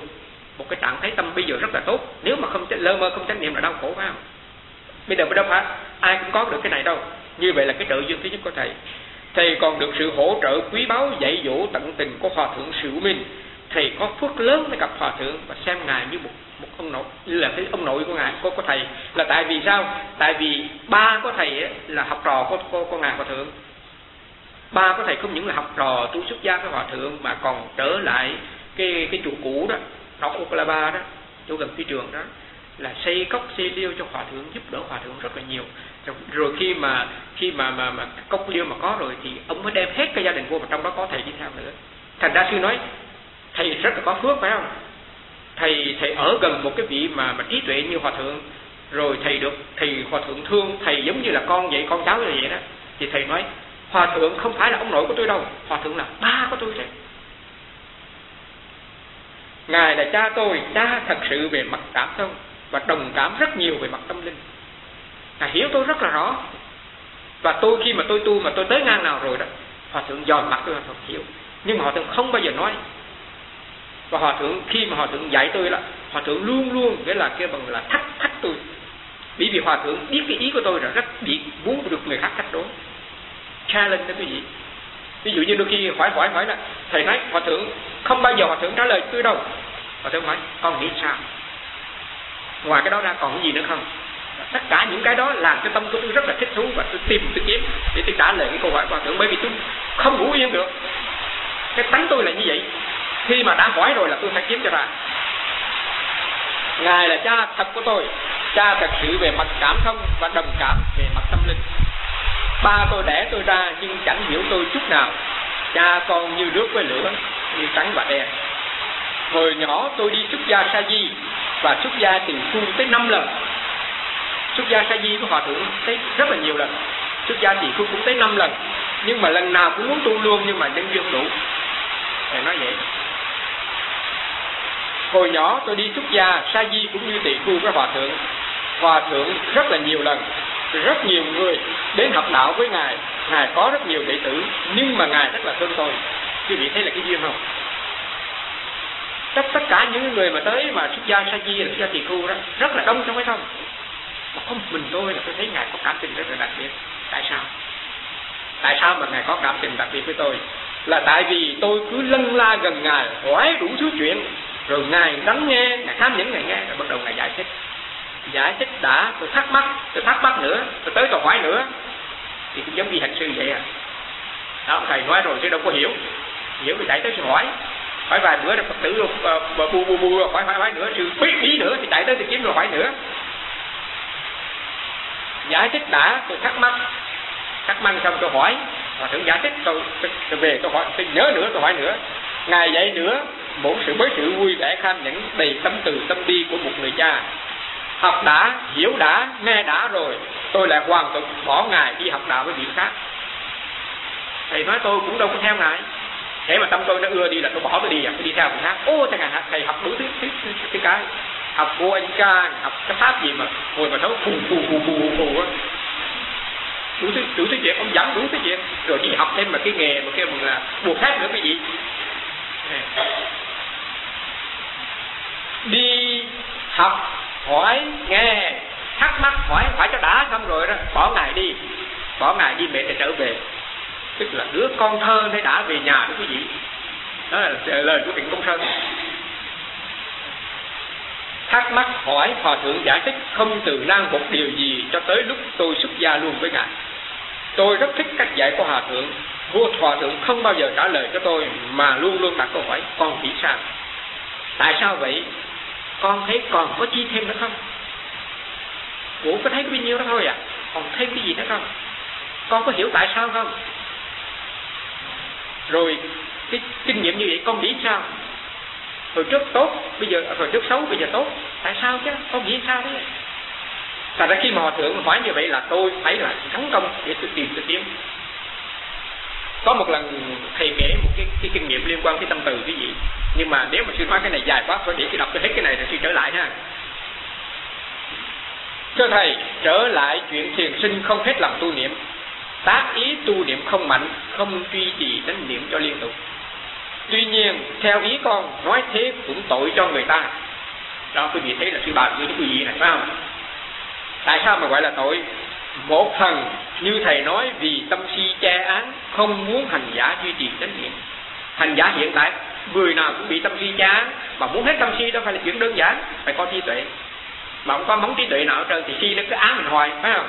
một cái trạng thái tâm bây giờ rất là tốt. Nếu mà không lơ mơ không chánh niệm là đau khổ phải không? Bây giờ mới đâu phải ai cũng có được cái này đâu. Như vậy là cái trợ duyên thứ nhất của thầy. Thầy còn được sự hỗ trợ quý báu dạy dỗ tận tình của hòa thượng Sửu Minh. Thầy có phước lớn để gặp hòa thượng và xem ngài như một một ông nội như là cái ông nội của ngài của, của thầy. Là tại vì sao? Tại vì ba của thầy ấy, là học trò của, của, của ngài hòa thượng. Ba của thầy không những là học trò tu xuất gia với hòa thượng mà còn trở lại cái cái chùa cũ đó ở Oklahoma đó, chỗ gần phi trường đó, là xây cốc, xây liêu cho hòa thượng, giúp đỡ hòa thượng rất là nhiều. Rồi khi mà khi mà mà mà cốc liêu mà có rồi thì ông mới đem hết cái gia đình vô và trong đó có thầy đi theo nữa. Thành ra sư nói, thầy rất là có phước, phải không? Thầy thầy ở gần một cái vị mà mà trí tuệ như hòa thượng, rồi thầy được, thầy hòa thượng thương, thầy giống như là con vậy, con cháu như vậy đó. Thì thầy nói, hòa thượng không phải là ông nội của tôi đâu, hòa thượng là ba của tôi đấy ngài là cha tôi, cha thật sự về mặt cảm thông và đồng cảm rất nhiều về mặt tâm linh. Ngài hiểu tôi rất là rõ. Và tôi khi mà tôi tu mà tôi tới ngang nào rồi đó, hòa thượng dòm mặt tôi, hòa thượng hiểu. Nhưng mà hòa thượng không bao giờ nói. Và hòa thượng, khi mà hòa thượng dạy tôi là hòa thượng luôn luôn nghĩa là kêu bằng là thách thách tôi. Bởi vì hòa thượng biết cái ý của tôi là rất bị muốn được người khác thách đố. Challenge đó quý vị ví dụ như đôi khi hỏi hỏi hỏi là thầy nói, hòa thượng, không bao giờ hòa thượng trả lời tôi đâu. Hòa thượng hỏi, con nghĩ sao? Ngoài cái đó ra còn cái gì nữa không? Tất cả những cái đó làm cho tâm của tôi rất là thích thú và tôi tìm, tôi kiếm để tôi trả lời cái câu hỏi của hòa thượng. Bởi vì tôi không ngủ yên được. Cái tánh tôi là như vậy. Khi mà đã hỏi rồi là tôi phải kiếm cho ra ngài là cha thật của tôi. Cha thật sự về mặt cảm thông và đồng cảm về mặt tâm linh ba tôi đẻ tôi ra, nhưng chẳng hiểu tôi chút nào. Cha con như nước với lửa, như trắng và đen. Hồi nhỏ tôi đi xuất gia sa di, và xuất gia tiền phu tới năm lần. Xuất gia sa di của hòa thượng tới rất là nhiều lần. Xuất gia tiền phu cũng tới năm lần. Nhưng mà lần nào cũng muốn tu luôn, nhưng mà nhân duyên đủ. Thầy nói vậy. Hồi nhỏ tôi đi xuất gia sa di cũng như tỷ phu với hòa thượng hòa thượng rất là nhiều lần, rất nhiều người đến học đạo với ngài. Ngài có rất nhiều đệ tử, nhưng mà ngài rất là thương tôi. Quý vị thấy là cái duyên không? Tất tất cả những người mà tới mà xuất gia sa di là xuất gia tỳ khu đó, rất là đông trong cái không mà không mình tôi là tôi thấy ngài có cảm tình rất là đặc biệt. Tại sao? Tại sao mà ngài có cảm tình đặc biệt với tôi? Là tại vì tôi cứ lân la gần ngài hỏi đủ thứ chuyện, rồi ngài lắng nghe, ngài tham những ngài nghe, rồi bắt đầu ngài giải thích giải thích đã tôi thắc mắc tôi thắc mắc nữa tôi tới tôi hỏi nữa. Thì cũng giống như hành sư vậy à. Đó thầy nói rồi chứ đâu có hiểu. Hiểu thì chạy tới sư hỏi. Hỏi vài bữa rồi phật tử ờ, rồi bu bu bu hỏi hỏi hỏi nữa sư biết ý nữa thì chạy tới thì kiếm rồi hỏi nữa. Giải thích đã tôi thắc mắc. Thắc mắc xong tôi hỏi. Và thử giải thích tôi, tôi, tôi về tôi hỏi tôi nhớ nữa tôi hỏi nữa. Ngài dạy nữa bổn sự với sự vui vẻ kham nhẫn đầy tâm từ tâm đi của một người cha học đã hiểu đã nghe đã rồi tôi lại hoàn toàn bỏ ngài đi học đạo với vị khác. Thầy nói tôi cũng đâu có theo ngài. Thế mà tâm tôi nó ưa đi là tôi bỏ tôi đi à tôi đi theo người khác. Ô thầy ngài thầy học đủ thứ thứ, thứ, thứ cái. Học cô anh ca học cái pháp gì mà ngồi mà thấu phù phù phù phù phù á. Đủ thứ đủ thứ chuyện ông giảng đủ thứ chuyện. Rồi đi học thêm mà cái nghề mà kêu là buộc khác nữa cái gì? Đi học hỏi nghe. Thắc mắc hỏi phải cho đã xong rồi đó. Bỏ ngài đi. Bỏ ngài đi, mẹ để trở về. Tức là đứa con thơ để đã về nhà đó quý vị. Đó là lời của trịnh công sơn. Thắc mắc hỏi hòa thượng giải thích không từ nan một điều gì cho tới lúc tôi xuất gia luôn với ngài. Tôi rất thích cách dạy của hòa thượng. Vua hòa thượng không bao giờ trả lời cho tôi mà luôn luôn đặt câu hỏi, con nghĩ sao? Tại sao vậy? Con thấy còn có chi thêm nữa không? Ủa, có thấy bao nhiêu đó thôi à? Còn thêm cái gì nữa không? Con có hiểu tại sao không? Rồi, cái kinh nghiệm như vậy con nghĩ sao? Hồi trước tốt, bây giờ, hồi trước xấu, bây giờ tốt. Tại sao chứ? Con nghĩ sao đấy? Thành ra khi mà hòa thượng hỏi như vậy là tôi phải là thắng công để tôi tìm tôi kiếm có một lần thầy kể một cái, cái kinh nghiệm liên quan tới tâm từ cái gì. Nhưng mà nếu mà sư nói cái này dài quá phải để tôi đọc cho hết cái này rồi sư trở lại ha. Thưa thầy trở lại chuyện thiền sinh không hết lòng tu niệm. Tác ý tu niệm không mạnh không duy trì đánh niệm cho liên tục. Tuy nhiên theo ý con nói thế cũng tội cho người ta. Đó quý vị thấy là sư bà như quý vị này phải không? Tại sao mà gọi là tội? Một phần, như thầy nói, vì tâm si che án, không muốn hành giả duy trì chánh niệm. Hành giả hiện tại, người nào cũng bị tâm si che án, mà muốn hết tâm si đó phải là chuyện đơn giản, phải có trí tuệ. Mà không có móng trí tuệ nào ở trơn thì si nó cứ ám mình hoài, phải không?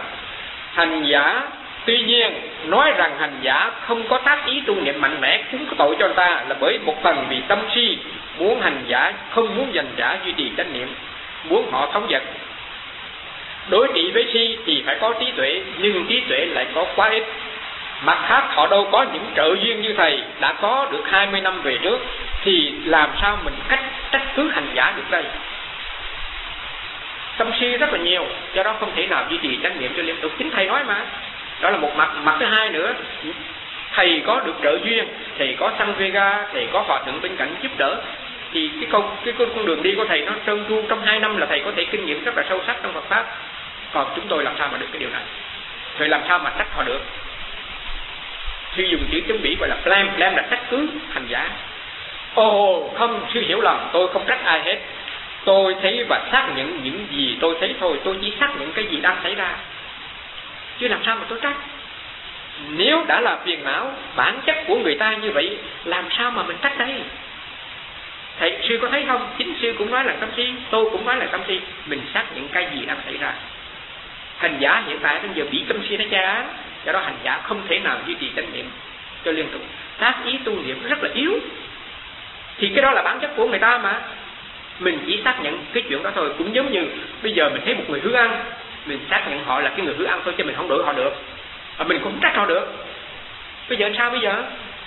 Hành giả, tuy nhiên, nói rằng hành giả không có tác ý tu niệm mạnh mẽ, cũng có tội cho người ta là bởi một phần vì tâm si, muốn hành giả không muốn dành giả duy trì chánh niệm, muốn họ thống vật đối trị với si thì phải có trí tuệ, nhưng trí tuệ lại có quá ít. Mặt khác, họ đâu có những trợ duyên như thầy đã có được 20 năm về trước, thì làm sao mình cách trách cứ hành giả được đây? Tâm si rất là nhiều, do đó không thể nào duy trì chánh niệm cho liên tục. Chính thầy nói mà. Đó là một mặt. Mặt thứ hai nữa, thầy có được trợ duyên, thầy có sang vega, thầy có hòa thượng bên cạnh giúp đỡ thì cái con cái con đường đi của thầy nó trơn tru trong hai năm là thầy có thể kinh nghiệm rất là sâu sắc trong Phật pháp. Còn chúng tôi làm sao mà được cái điều này? Rồi làm sao mà trách họ được? Sư dùng chữ chuẩn bị gọi là blame blame là trách cứ hành giả. Ồ oh, không sư hiểu lầm tôi không trách ai hết. Tôi thấy và xác nhận những gì tôi thấy thôi tôi chỉ xác nhận cái gì đang xảy ra. Chứ làm sao mà tôi trách? Nếu đã là phiền não bản chất của người ta như vậy làm sao mà mình trách đây? Thầy sư có thấy không? Chính sư cũng nói là tâm si, tôi cũng nói là tâm si. Mình xác nhận cái gì đang xảy ra. Hành giả hiện tại bây giờ bị tâm si nó cha do đó hành giả không thể nào duy trì chánh niệm cho liên tục. Tác ý tu niệm rất là yếu. Thì cái đó là bản chất của người ta mà. Mình chỉ xác nhận cái chuyện đó thôi. Cũng giống như bây giờ mình thấy một người hứa ăn. Mình xác nhận họ là cái người hứa ăn thôi chứ mình không đổi họ được. Và mình cũng trách họ được. Bây giờ sao bây giờ?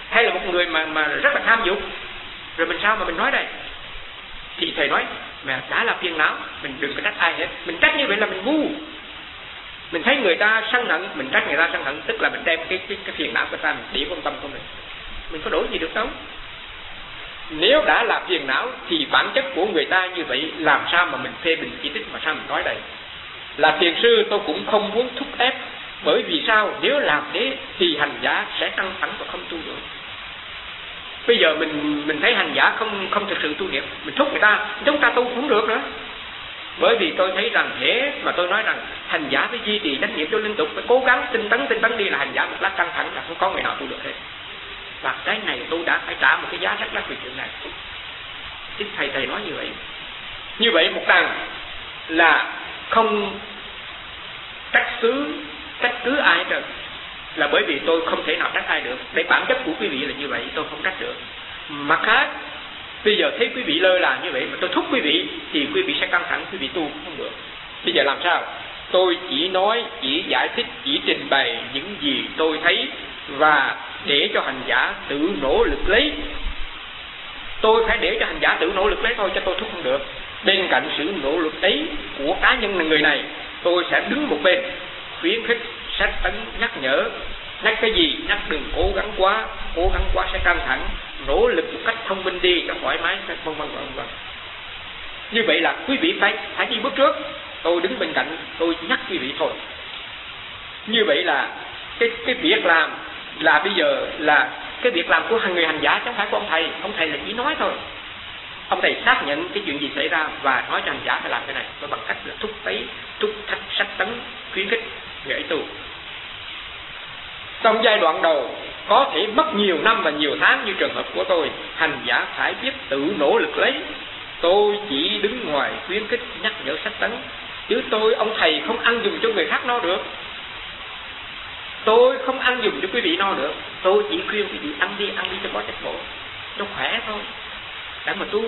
Hay là một người mà mà rất là tham dục rồi mình sao mà mình nói đây? Thì thầy nói mà đã là phiền não mình đừng có trách ai hết. Mình trách như vậy là mình ngu. Mình thấy người ta sân hận mình trách người ta sân hận tức là mình đem cái cái, cái phiền não của ta mình để quan tâm của mình. Mình có đổi gì được đâu nếu đã là phiền não thì bản chất của người ta như vậy làm sao mà mình phê bình chỉ trích mà sao mình nói đây? Là thiền sư tôi cũng không muốn thúc ép bởi vì sao? Nếu làm thế thì hành giả sẽ căng thẳng và không tu được bây giờ mình mình thấy hành giả không không thực sự tu niệm mình thúc người ta, chúng ta tu cũng được nữa. Bởi vì tôi thấy rằng thế mà tôi nói rằng hành giả phải duy trì trách nhiệm cho liên tục, phải cố gắng tinh tấn tinh tấn đi là hành giả một lát căng thẳng là không có người nào tu được hết. Và cái này tôi đã phải trả một cái giá rất là vì chuyện này chính thầy thầy nói như vậy. Như vậy một đằng là không trách cứ trách cứ ai được là bởi vì tôi không thể nào trách ai được. Để bản chất của quý vị là như vậy, tôi không trách được. Mặt khác, bây giờ thấy quý vị lơ là như vậy mà tôi thúc quý vị, thì quý vị sẽ căng thẳng, quý vị tu không được. Bây giờ làm sao? Tôi chỉ nói, chỉ giải thích, chỉ trình bày những gì tôi thấy và để cho hành giả tự nỗ lực lấy. Tôi phải để cho hành giả tự nỗ lực lấy thôi, cho tôi thúc không được. Bên cạnh sự nỗ lực ấy của cá nhân người này, tôi sẽ đứng một bên khuyến khích sách tấn nhắc nhở. Nhắc cái gì? Nhắc đừng cố gắng quá, cố gắng quá sẽ căng thẳng. Nỗ lực một cách thông minh đi, cho thoải mái, vân vân vân vân. Như vậy là quý vị phải phải đi bước trước. Tôi đứng bên cạnh, tôi nhắc quý vị thôi. Như vậy là cái cái việc làm là bây giờ là cái việc làm của hàng người hành giả chứ không phải của ông thầy. Ông thầy là chỉ nói thôi ông thầy xác nhận cái chuyện gì xảy ra và nói cho hành giả phải làm cái này. Và bằng cách là thúc tấy thúc thách sách tấn, khuyến khích người ấy tu. Trong giai đoạn đầu, có thể mất nhiều năm và nhiều tháng như trường hợp của tôi, hành giả phải biết tự nỗ lực lấy. Tôi chỉ đứng ngoài khuyến khích, nhắc nhở sách tấn. Chứ tôi, ông thầy không ăn dùng cho người khác no được. Tôi không ăn dùng cho quý vị no được. Tôi chỉ khuyên quý vị ăn đi ăn đi cho có chất bổ. Cho khỏe thôi để mà tu.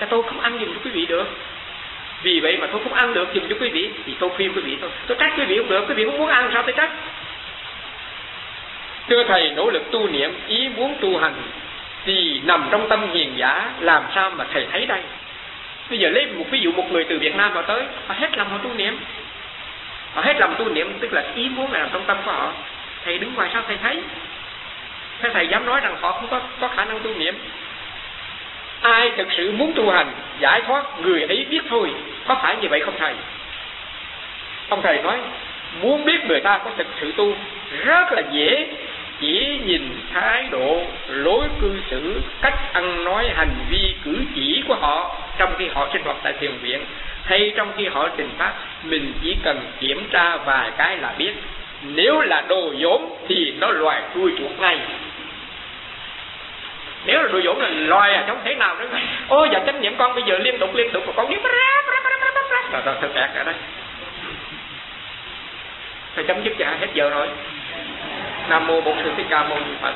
Cho tôi không ăn dùm cho quý vị được. Vì vậy mà tôi không ăn được dùm cho quý vị, thì tôi khuyên quý vị thôi. Tôi trách quý vị không được, quý vị không muốn ăn, sao tôi trách? Thưa thầy, nỗ lực tu niệm, ý muốn tu hành, thì nằm trong tâm hiền giả, làm sao mà thầy thấy đây? Bây giờ lấy một ví dụ một người từ việt nam vào tới, họ hết lòng họ tu niệm. Họ hết lòng tu niệm, tức là ý muốn là nằm trong tâm của họ. Thầy đứng ngoài sao thầy thấy? Thế thầy dám nói rằng họ không có có khả năng tu niệm ai thực sự muốn tu hành, giải thoát, người ấy biết thôi, có phải như vậy không thầy? Ông thầy nói, muốn biết người ta có thực sự tu, rất là dễ, chỉ nhìn thái độ lối cư xử, cách ăn nói, hành vi cử chỉ của họ trong khi họ sinh hoạt tại thiền viện, hay trong khi họ trình pháp, mình chỉ cần kiểm tra vài cái là biết. Nếu là đồ vốn thì nó loài đuôi chuột ngay nếu là đồ vốn là loài à không thể nào nữa. Ôi giờ chánh niệm con bây giờ liên tục liên tục, mà con biết rồi rồi thật kẹt cả đây phải chấm dứt cho hết giờ rồi. Nam mô bổn sư thích ca mâu ni phật.